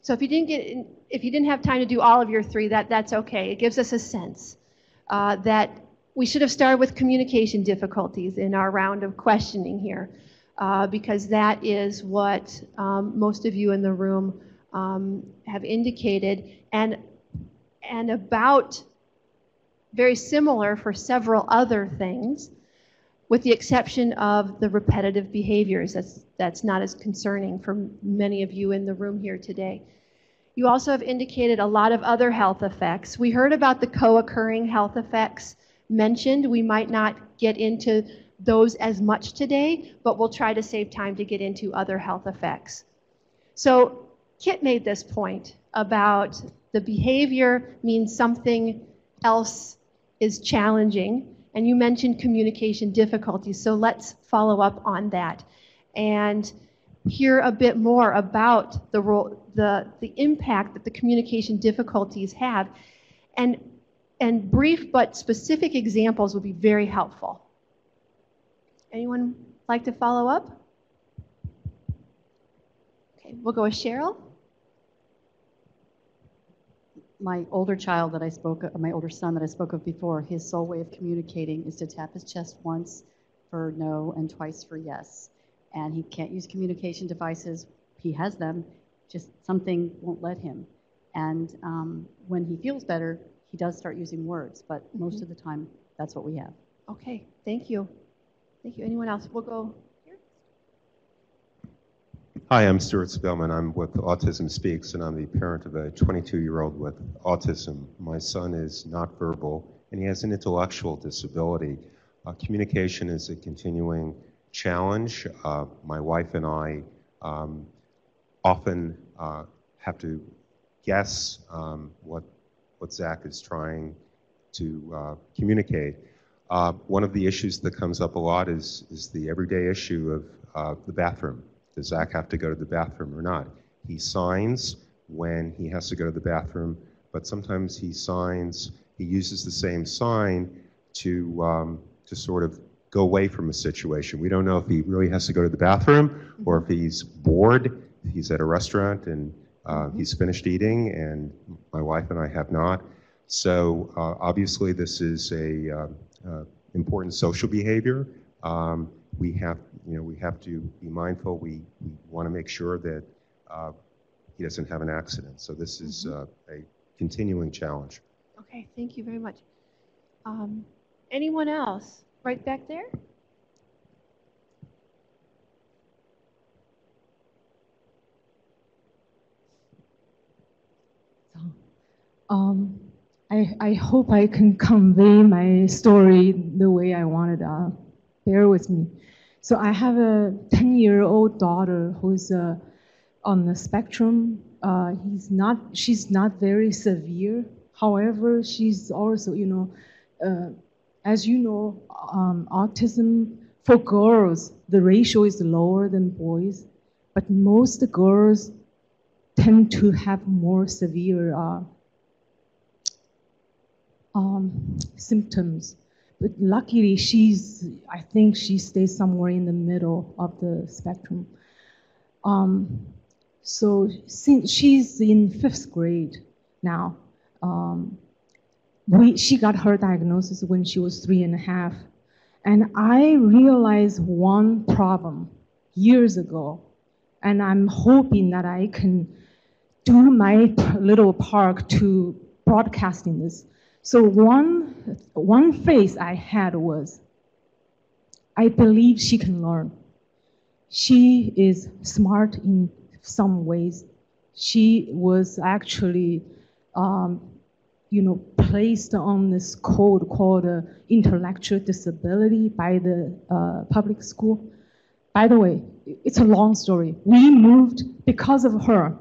So if you didn't get, if you didn't have time to do all of your three, that, that's okay. It gives us a sense uh, that we should have started with communication difficulties in our round of questioning here, uh, because that is what um, most of you in the room um, have indicated, and and about very similar for several other things, with the exception of the repetitive behaviors. That's that's not as concerning for many of you in the room here today. You also have indicated a lot of other health effects. We heard about the co-occurring health effects mentioned. We might not get into those as much today, but we'll try to save time to get into other health effects. So Kit made this point about the behavior means something else is challenging, and you mentioned communication difficulties, so let's follow up on that. And hear a bit more about the role, the, the impact that the communication difficulties have. And, and brief but specific examples would be very helpful. Anyone like to follow up? Okay, we'll go with Cheryl. My older child that I spoke of, my older son that I spoke of before, his sole way of communicating is to tap his chest once for no and twice for yes. And he can't use communication devices. He has them, just something won't let him. And um, when he feels better, he does start using words, but most Mhm. of the time, that's what we have. Okay, thank you. Thank you. Anyone else? We'll go. Hi, I'm Stuart Spielman. I'm with Autism Speaks, and I'm the parent of a 22-year-old with autism. My son is not verbal, and he has an intellectual disability. Uh, communication is a continuing challenge. Uh, my wife and I um, often uh, have to guess um, what what Zach is trying to uh, communicate. Uh, one of the issues that comes up a lot is is the everyday issue of uh, the bathroom. Does Zach have to go to the bathroom or not? He signs when he has to go to the bathroom, but sometimes he signs. He uses the same sign to um, to sort of go away from a situation. We don't know if he really has to go to the bathroom or if he's bored. He's at a restaurant and uh, he's finished eating, and my wife and I have not. So uh, obviously, this is a uh, uh, important social behavior. Um, we have, you know, we have to be mindful. We, we want to make sure that uh, he doesn't have an accident. So this is uh, a continuing challenge. Okay, thank you very much. Um, anyone else? Right back there? Um, I, I hope I can convey my story the way I wanted. Uh, bear with me. So I have a 10-year-old daughter who's uh, on the spectrum. Uh, he's not, she's not very severe. However, she's also, you know, uh, as you know, um, autism for girls, the ratio is lower than boys, but most girls tend to have more severe uh, um, symptoms. But luckily, she's, I think she stays somewhere in the middle of the spectrum. Um, so since she's in fifth grade now, um, we, she got her diagnosis when she was three and a half. And I realized one problem years ago, and I'm hoping that I can do my little part to broadcasting this. So one, one phrase I had was, I believe she can learn. She is smart in some ways. She was actually, um, you know, placed on this code called uh, intellectual disability by the uh, public school. By the way, it's a long story. We moved because of her.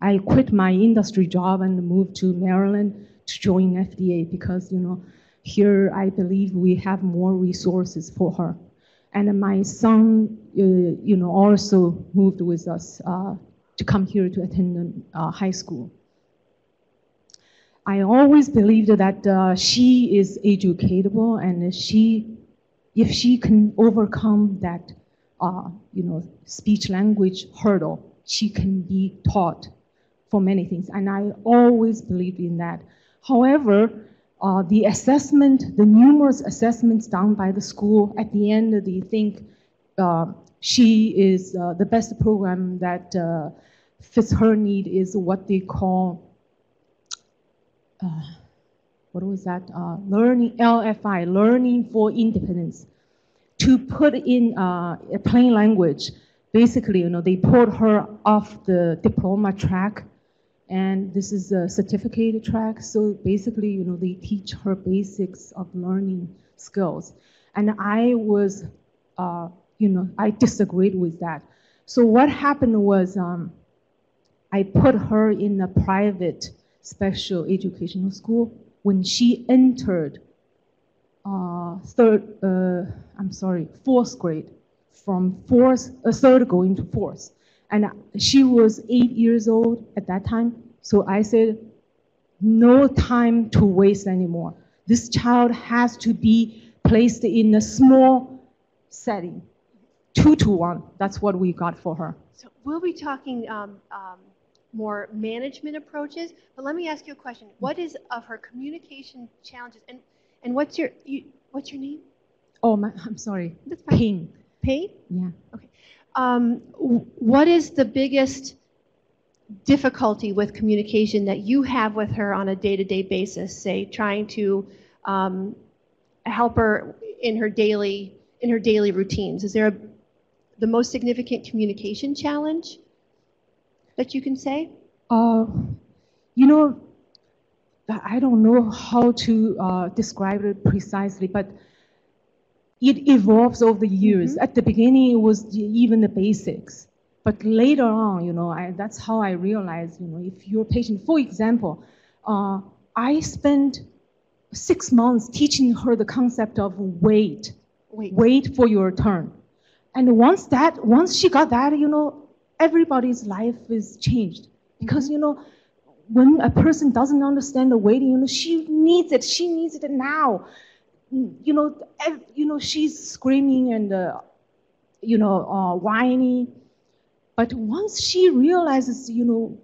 I quit my industry job and moved to Maryland to join FDA because, you know, here I believe we have more resources for her. And my son, uh, you know, also moved with us uh, to come here to attend uh, high school. I always believed that uh, she is educatable and she, if she can overcome that, uh, you know, speech language hurdle, she can be taught for many things. And I always believed in that. However, uh, the assessment, the numerous assessments done by the school, at the end they think uh, she is uh, the best program that uh, fits her need is what they call, uh, what was that? Uh, learning, LFI, Learning for Independence. To put in a plain language, basically, you know, they pulled her off the diploma track and this is a certificate track. So basically, you know, they teach her basics of learning skills. And I was, uh, you know, I disagreed with that. So what happened was um, I put her in a private special educational school. When she entered uh, third, uh, I'm sorry, fourth grade, from fourth, uh, third going to fourth. And she was eight years old at that time. So I said, no time to waste anymore. This child has to be placed in a small setting, two to one. That's what we got for her. So we'll be talking um, um, more management approaches. But let me ask you a question. What is of her communication challenges and, and what's your, you, what's your name? Oh, my, I'm sorry. Pain. Pain? Yeah. Um, what is the biggest difficulty with communication that you have with her on a day-to-day basis? Say, trying to um, help her in her daily in her daily routines. Is there a, the most significant communication challenge that you can say? Uh, you know, I don't know how to uh, describe it precisely, but it evolves over the years. At the beginning, it was even the basics, but later on, you know, I, that's how I realized, you know, if your patient, for example, uh, I spent six months teaching her the concept of wait, wait, wait for your turn, and once that, once she got that, you know, everybody's life is changed. Because you know when a person doesn't understand the waiting, you know, she needs it. She needs it now. You know, you know, she's screaming and, uh, you know, uh, whining. But once she realizes, you know,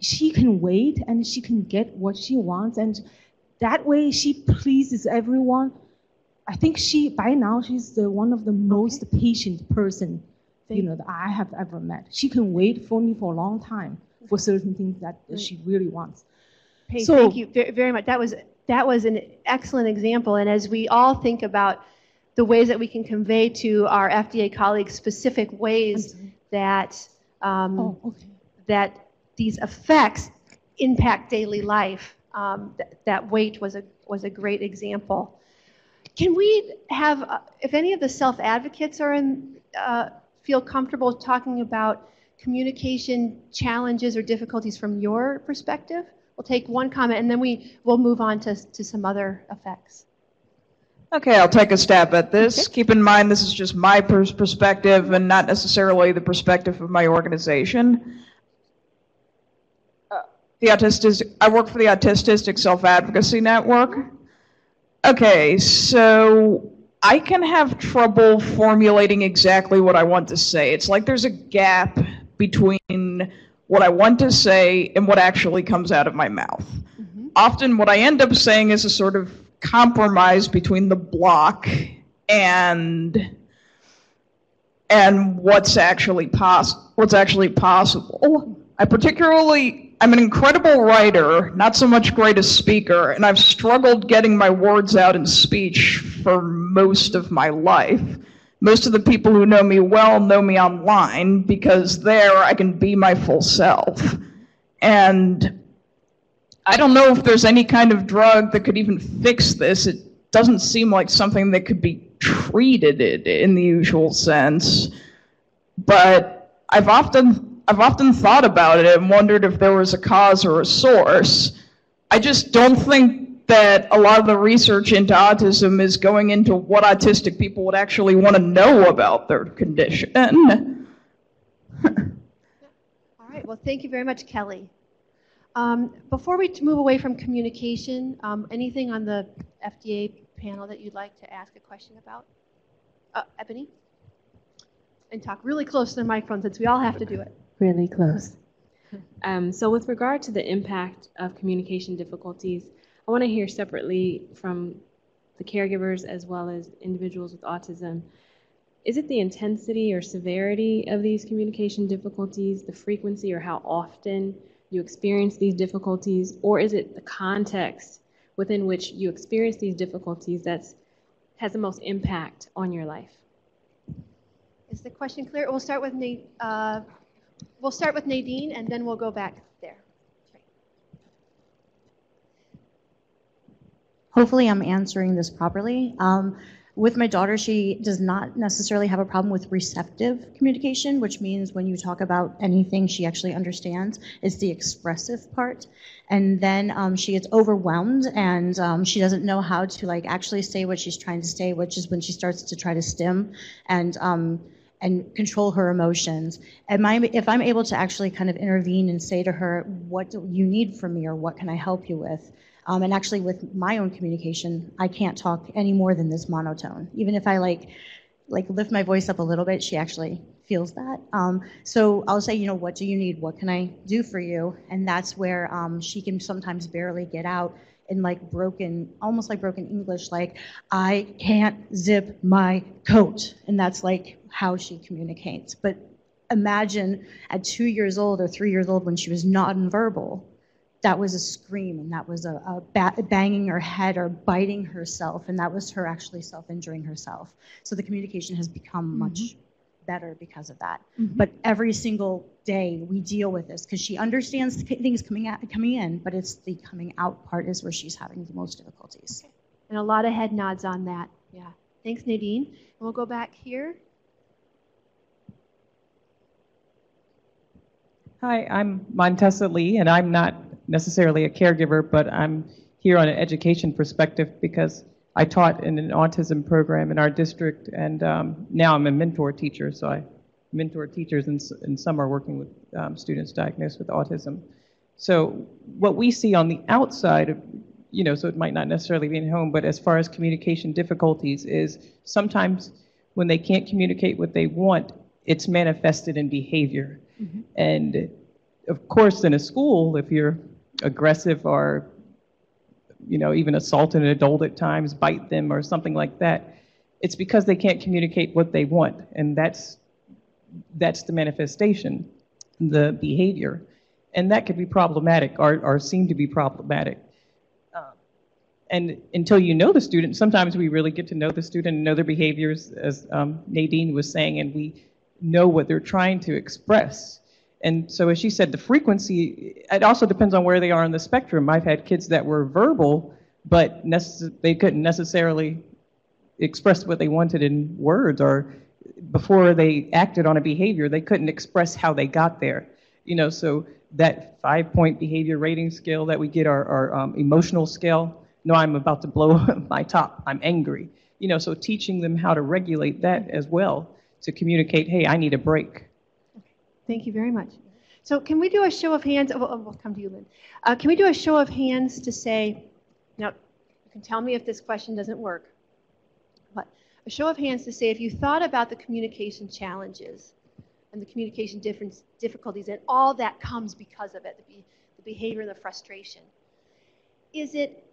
she can wait and she can get what she wants, and that way she pleases everyone. I think she, by now, she's the one of the most patient person, you know, that I have ever met. She can wait for me for a long time for certain things that she really wants. Hey, So- thank you very much. That was that was an excellent example. And as we all think about the ways that we can convey to our FDA colleagues specific ways that um, that these effects impact daily life, um, th- that wait was a was a great example. Can we have, uh, if any of the self advocates are in, uh, feel comfortable talking about communication challenges or difficulties from your perspective? We'll take one comment and then we will move on to, to some other effects. Okay, I'll take a stab at this. Keep in mind, this is just my pers- perspective and not necessarily the perspective of my organization. Uh, The autistic, I work for the Autistic Self Advocacy Network. Okay, so I can have trouble formulating exactly what I want to say. It's like there's a gap between what I want to say and what actually comes out of my mouth. Mm-hmm. Often, what I end up saying is a sort of compromise between the block and and what's actually poss- what's actually possible. Oh, I particularly I'm an incredible writer, not so much great a speaker, and I've struggled getting my words out in speech for most of my life. Most of the people who know me well know me online because there I can be my full self. And I don't know if there's any kind of drug that could even fix this. It doesn't seem like something that could be treated in, the usual sense. But I've often I've often thought about it and wondered if there was a cause or a source. I just don't think that a lot of the research into autism is going into what autistic people would actually want to know about their condition. All right, well, thank you very much, Kelly. Um, Before we move away from communication, um, anything on the FDA panel that you'd like to ask a question about? Uh, Ebony? And talk really close to the microphone since we all have to do it. really close. Um, so, with regard to the impact of communication difficulties, I want to hear separately from the caregivers as well as individuals with autism. Is it the intensity or severity of these communication difficulties, the frequency or how often you experience these difficulties, or is it the context within which you experience these difficulties that's has the most impact on your life? Is the question clear? We'll start with uh, we'll start with Nadine and then we'll go back there. Hopefully, I'm answering this properly. Um, with my daughter, she does not necessarily have a problem with receptive communication, which means when you talk about anything she actually understands, it's the expressive part. And then um, she gets overwhelmed and um, she doesn't know how to like actually say what she's trying to say, which is when she starts to try to stim and um, and control her emotions. Am I, if I'm able to actually kind of intervene and say to her, what do you need from me or what can I help you with? Um, and actually with my own communication, I can't talk any more than this monotone. Even if I like, like lift my voice up a little bit, she actually feels that. Um, so I'll say, you know, what do you need? What can I do for you? And that's where um, she can sometimes barely get out in like broken, almost like broken English, like, I can't zip my coat. And that's like how she communicates. But imagine at two years old or three years old when she was nonverbal, that was a scream and that was a, a ba- banging her head or biting herself. And that was her actually self injuring herself. So the communication has become much better because of that. Mhm. But every single day we deal with this because she understands things coming out, coming in, but it's the coming out part is where she's having the most difficulties. And a lot of head nods on that. Yeah. Thanks, Nadine. And we'll go back here. Hi, I'm Montessa Lee, and I'm not necessarily a caregiver, but I'm here on an education perspective because I taught in an autism program in our district, and um, now I'm a mentor teacher, so I mentor teachers, and, and some are working with um, students diagnosed with autism. So what we see on the outside, of, you know, so it might not necessarily be in home, but as far as communication difficulties is sometimes when they can't communicate what they want, it's manifested in behavior. And of course, in a school, if you're aggressive or, you know, even assault an adult at times, bite them or something like that, it's because they can't communicate what they want. And that's, that's the manifestation, the behavior. And that could be problematic or, or seem to be problematic. Um, And until you know the student, sometimes we really get to know the student and know their behaviors, as um, Nadine was saying, and we know what they're trying to express. And so, as she said, the frequency, it also depends on where they are on the spectrum. I've had kids that were verbal, but they couldn't necessarily express what they wanted in words, or before they acted on a behavior, they couldn't express how they got there. You know, so that five point behavior rating scale that we get, our, our um, emotional scale, no, I'm about to blow my top, I'm angry. You know, so teaching them how to regulate that as well to communicate, hey, I need a break. Thank you very much. So can we do a show of hands? Oh, We'll we'll come to you, Lynn. Uh, Can we do a show of hands to say, now, you can tell me if this question doesn't work, but a show of hands to say if you thought about the communication challenges and the communication difference, difficulties and all that comes because of it, the, be, the behavior and the frustration. Is it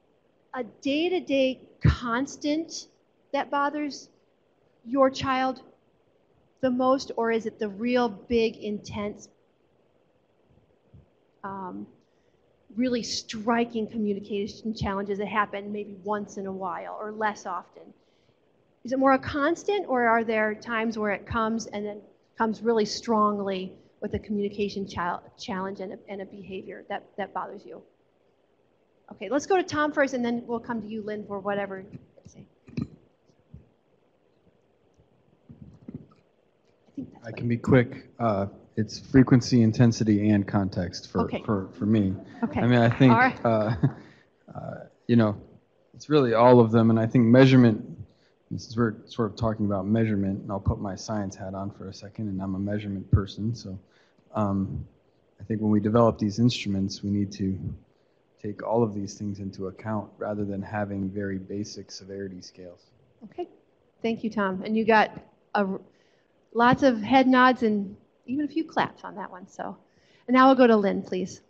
a day-to-day constant that bothers your child the most, or is it the real big, intense, um, really striking communication challenges that happen maybe once in a while or less often? Is it more a constant, or are there times where it comes and then comes really strongly with a communication chal- challenge and a, and a behavior that, that bothers you? Okay, let's go to Tom first, and then we'll come to you, Lynn, for whatever. You say. I can be quick. Uh, It's frequency, intensity, and context for, Okay. for, for me. Okay. I mean, I think, All right. uh, uh, you know, it's really all of them, and I think measurement, this is, we're sort of talking about measurement, and I'll put my science hat on for a second, and I'm a measurement person, so um, I think when we develop these instruments, we need to take all of these things into account rather than having very basic severity scales. Okay, thank you, Tom. And you got a, lots of head nods and even a few claps on that one. So, and now we'll go to Lynn, please.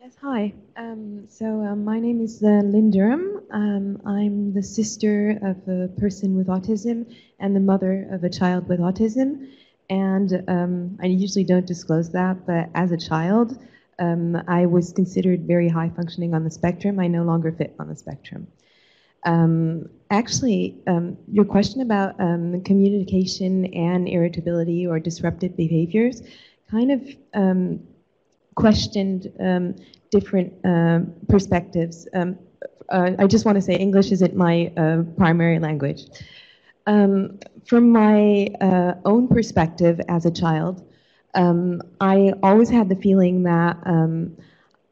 Yes, hi. Um, so um, my name is uh, Lynn Durham. Um, I'm the sister of a person with autism and the mother of a child with autism. And um, I usually don't disclose that, but as a child, um, I was considered very high functioning on the spectrum. I no longer fit on the spectrum. Um, actually, um, your question about um, communication and irritability or disruptive behaviors kind of um, questioned um, different um, perspectives. Uh, I just want to say English isn't my uh, primary language. Um, from my uh, own perspective as a child, um, I always had the feeling that, um,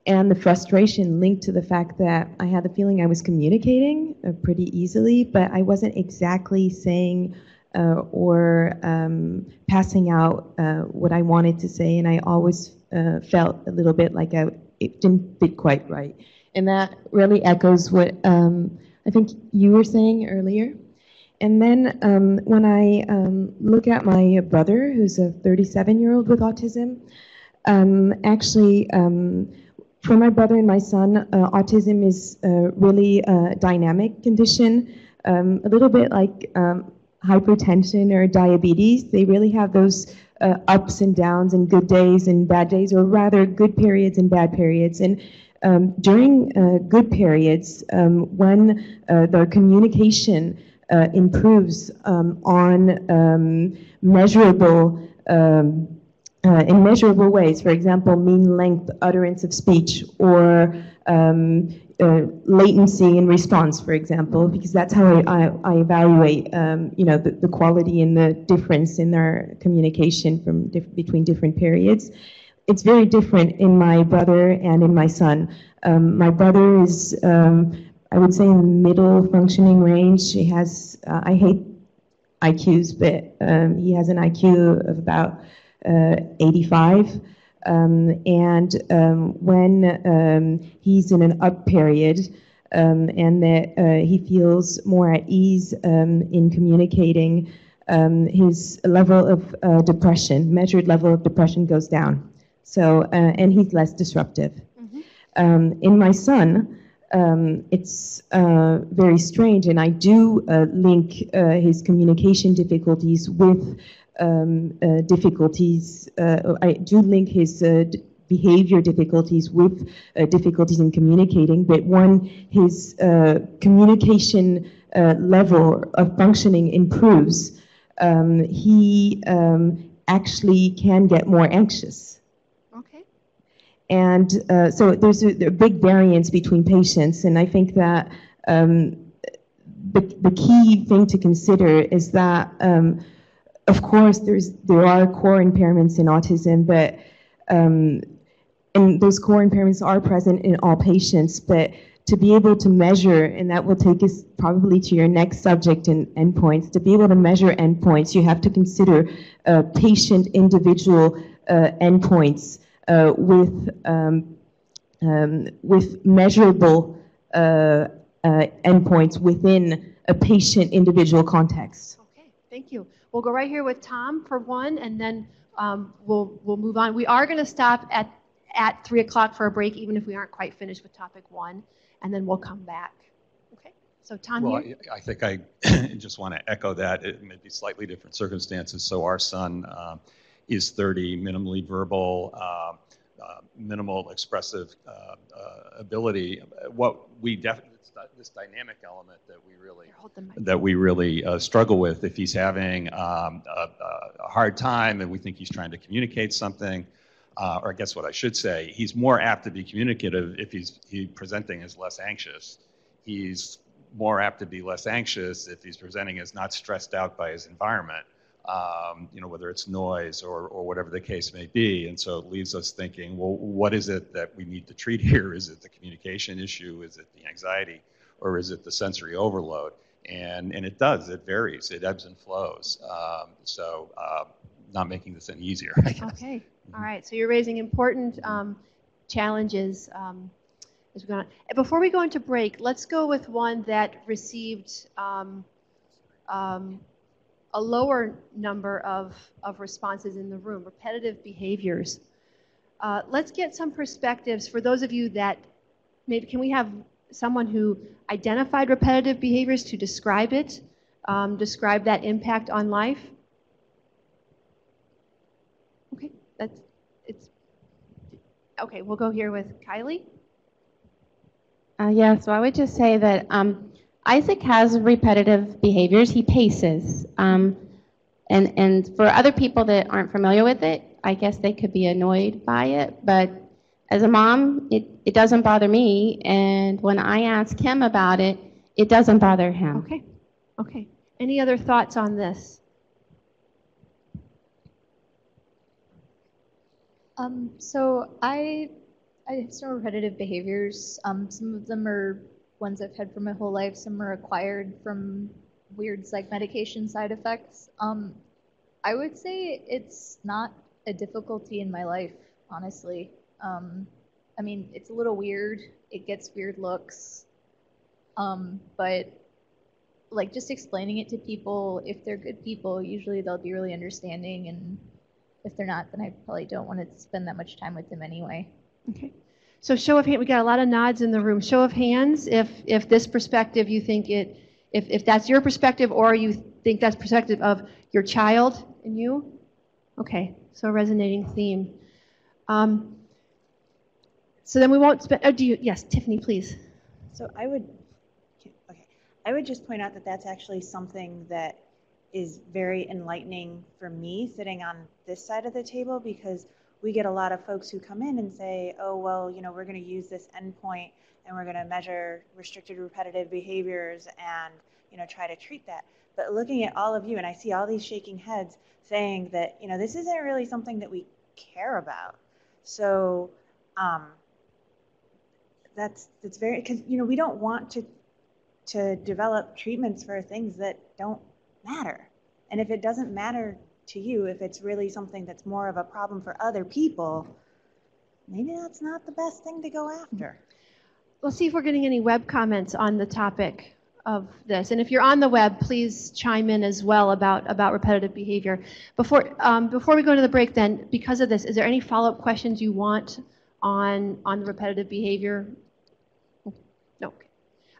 and the frustration linked to the fact that I had the feeling I was communicating uh, pretty easily, but I wasn't exactly saying uh, or um, passing out uh, what I wanted to say, and I always uh, felt a little bit like I, it didn't fit quite right. And that really echoes what um, I think you were saying earlier. And then um, when I um, look at my brother, who's a 37 year old with autism, um, actually, um, for my brother and my son, uh, autism is a really uh, dynamic condition, um, a little bit like um, hypertension or diabetes. They really have those uh, ups and downs and good days and bad days, or rather, good periods and bad periods. And um, during uh, good periods, um, when uh, their communication uh, improves um, on um, measurable um, uh, in measurable ways, for example, mean length utterance of speech or um, uh, latency in response, for example, because that's how I, I, evaluate, um, you know, the, the, quality and the difference in their communication from between different periods. It's very different in my brother and in my son. Um, my brother is, um, I would say, in the middle functioning range. He has, uh, I hate IQs, but um, he has an IQ of about 85. Um, and um, when um, he's in an up period um, and that uh, he feels more at ease um, in communicating, um, his level of uh, depression, measured level of depression, goes down. So, uh, and he's less disruptive. Mm-hmm. in my son, it's uh, very strange, and I do uh, link his communication difficulties with um, uh, difficulties. Uh, I do link his uh, behavior difficulties with uh, difficulties in communicating, but when his uh, communication uh, level of functioning improves, um, he um, actually can get more anxious. Okay. And so there's a, a, big variance between patients, and I think that um, the, the key thing to consider is that um, of course, there's there are core impairments in autism, but um, and those core impairments are present in all patients. But to be able to measure, and that will take us probably to your next subject and endpoints. To be able to measure endpoints, you have to consider uh, patient individual uh, endpoints uh, with um, um, with measurable uh, uh, endpoints within a patient individual context. Okay, thank you. We'll go right here with Tom for one, and then um, we'll we'll move on. We are going to stop at at three o'clock for a break, even if we aren't quite finished with topic one, and then we'll come back. Okay. So Tom, well, here. I, I think I just want to echo that. It may be slightly different circumstances. So our son uh, is 30, minimally verbal. Uh, uh, minimal expressive uh, uh, ability. What we definitely this dynamic element that we really that we really uh, struggle with. If he's having um, a, a, hard time and we think he's trying to communicate something, uh, or I guess what I should say, he's more apt to be communicative if he's he presenting as less anxious. He's more apt to be less anxious if he's presenting as not stressed out by his environment. Um, you know, whether it's noise or, or whatever the case may be. And so it leaves us thinking, well, what is it that we need to treat here? Is it the communication issue? Is it the anxiety? Or is it the sensory overload? And, and it does, it varies, it ebbs and flows. Um, so uh, not making this any easier, I guess. Okay, all right. So you're raising important um, challenges um, as we go on. Before we go into break, let's go with one that received um, um, a lower number of, of responses in the room, repetitive behaviors. Uh, let's get some perspectives for those of you that maybe can we have someone who identified repetitive behaviors to describe it, um, describe that impact on life? Okay, that's it's okay. We'll go here with Kylie. Uh, yeah, so I would just say that um, Isaac has repetitive behaviors. He paces. Um, and, and for other people that aren't familiar with it, I guess they could be annoyed by it. But as a mom, it, it doesn't bother me. And when I ask him about it, it doesn't bother him. Okay. Okay. Any other thoughts on this? Um, so I, I have some repetitive behaviors. Um, some of them are ones I've had for my whole life. Some are acquired from weird psych medication side effects. Um, I would say it's not a difficulty in my life, honestly. Um, I mean, it's a little weird. It gets weird looks. Um, but like just explaining it to people, if they're good people, usually they'll be really understanding. And if they're not, then I probably don't want to spend that much time with them anyway. Okay. So show of hand, we got a lot of nods in the room. Show of hands, if, if this perspective, you think it, if, if that's your perspective or you think that's perspective of your child and you? Okay, so resonating theme. Um, so then we won't spend, oh, do you, yes, Tiffany, please. So I would, okay, I would just point out that that's actually something that is very enlightening for me sitting on this side of the table because we get a lot of folks who come in and say, oh, well, you know, we're going to use this endpoint and we're going to measure restricted repetitive behaviors and, you know, try to treat that. But looking at all of you, and I see all these shaking heads saying that, you know, this isn't really something that we care about. So, um, that's that's very because you know we don't want to to develop treatments for things that don't matter and if it doesn't matter to you if it's really something that's more of a problem for other people maybe that's not the best thing to go after We'll see if we're getting any web comments on the topic of this. And if you're on the web, please chime in as well about, about repetitive behavior. Before, um, before we go to the break then, because of this, is there any follow-up questions you want on, on the repetitive behavior no.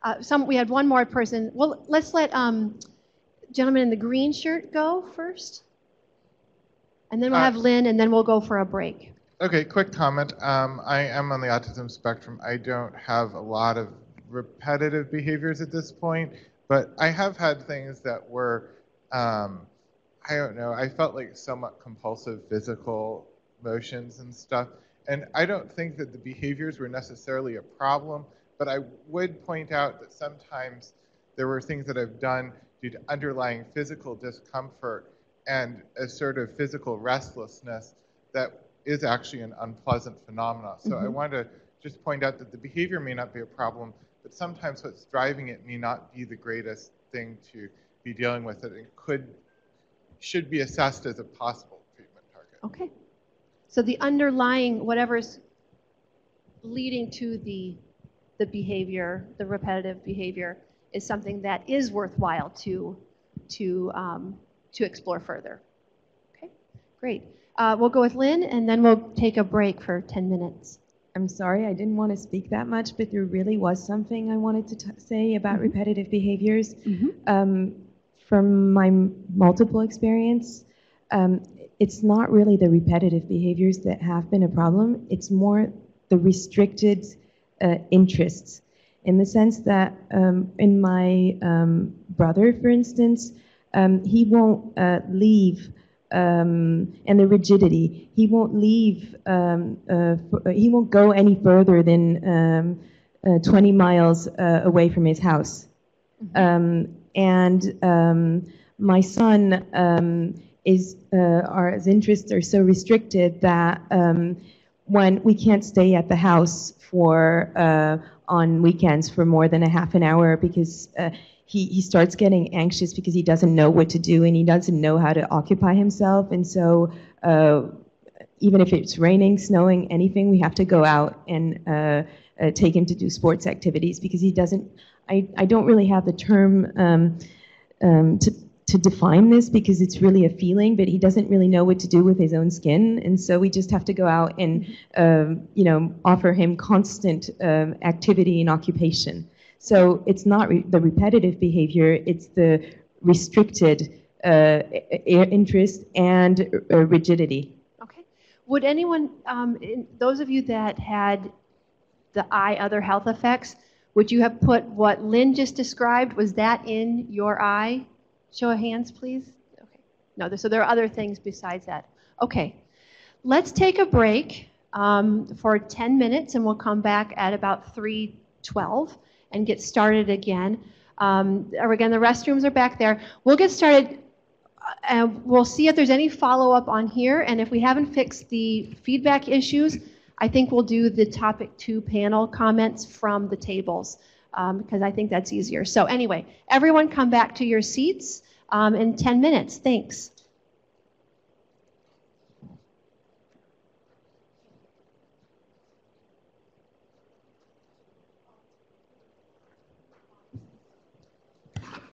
Uh, some, we had one more person. Well, let's let um, gentleman in the green shirt go first. And then we'll Uh, have Lynn, and then we'll go for a break. Okay, quick comment. Um, I am on the autism spectrum. I don't have a lot of repetitive behaviors at this point, but I have had things that were, um, I don't know, I felt like somewhat compulsive physical motions and stuff. And I don't think that the behaviors were necessarily a problem, but I would point out that sometimes there were things that I've done due to underlying physical discomfort and a sort of physical restlessness that is actually an unpleasant phenomenon. So I Mhm. want to just point out that the behavior may not be a problem, but sometimes what's driving it may not be the greatest thing to be dealing with. It and could should be assessed as a possible treatment target. Okay. So the underlying, whatever is leading to the, the behavior, the repetitive behavior, is something that is worthwhile to, to, um, to explore further. Okay, great. Uh, we'll go with Lynn, and then we'll take a break for 10 minutes. I'm sorry, I didn't want to speak that much, but there really was something I wanted to t- say about repetitive behaviors. Um, from my m- multiple experience, um, it's not really the repetitive behaviors that have been a problem, it's more the restricted uh, interests. In the sense that, um, in my um, brother, for instance, um, he won't uh, leave um, and the rigidity. He won't leave, um, uh, he won't go any further than um, uh, 20 miles uh, away from his house. Um, and um, my son um, is, uh, our his interests are so restricted that um, when we can't stay at the house for uh, on weekends for more than a half an hour because uh, he, he starts getting anxious because he doesn't know what to do and he doesn't know how to occupy himself. And so, uh, even if it's raining, snowing, anything, we have to go out and uh, uh, take him to do sports activities because he doesn't. I, I don't really have the term um, um, to, to define this because it's really a feeling, but he doesn't really know what to do with his own skin. And so we just have to go out and, um, you know, offer him constant um, activity and occupation. So it's not re- the repetitive behavior, it's the restricted uh, interest and uh, rigidity. Okay. Would anyone, um, those of you that had the eye other health effects, would you have put what Lynn just described? Was that in your eye? Show of hands, please. Okay. No, so there are other things besides that. Okay. Let's take a break um, for 10 minutes and we'll come back at about 3:12 and get started again. Um, or again, the restrooms are back there. We'll get started and we'll see if there's any follow-up on here, and if we haven't fixed the feedback issues, I think we'll do the topic two panel comments from the tables, um, because I think that's easier. So anyway, everyone come back to your seats um, in 10 minutes. Thanks.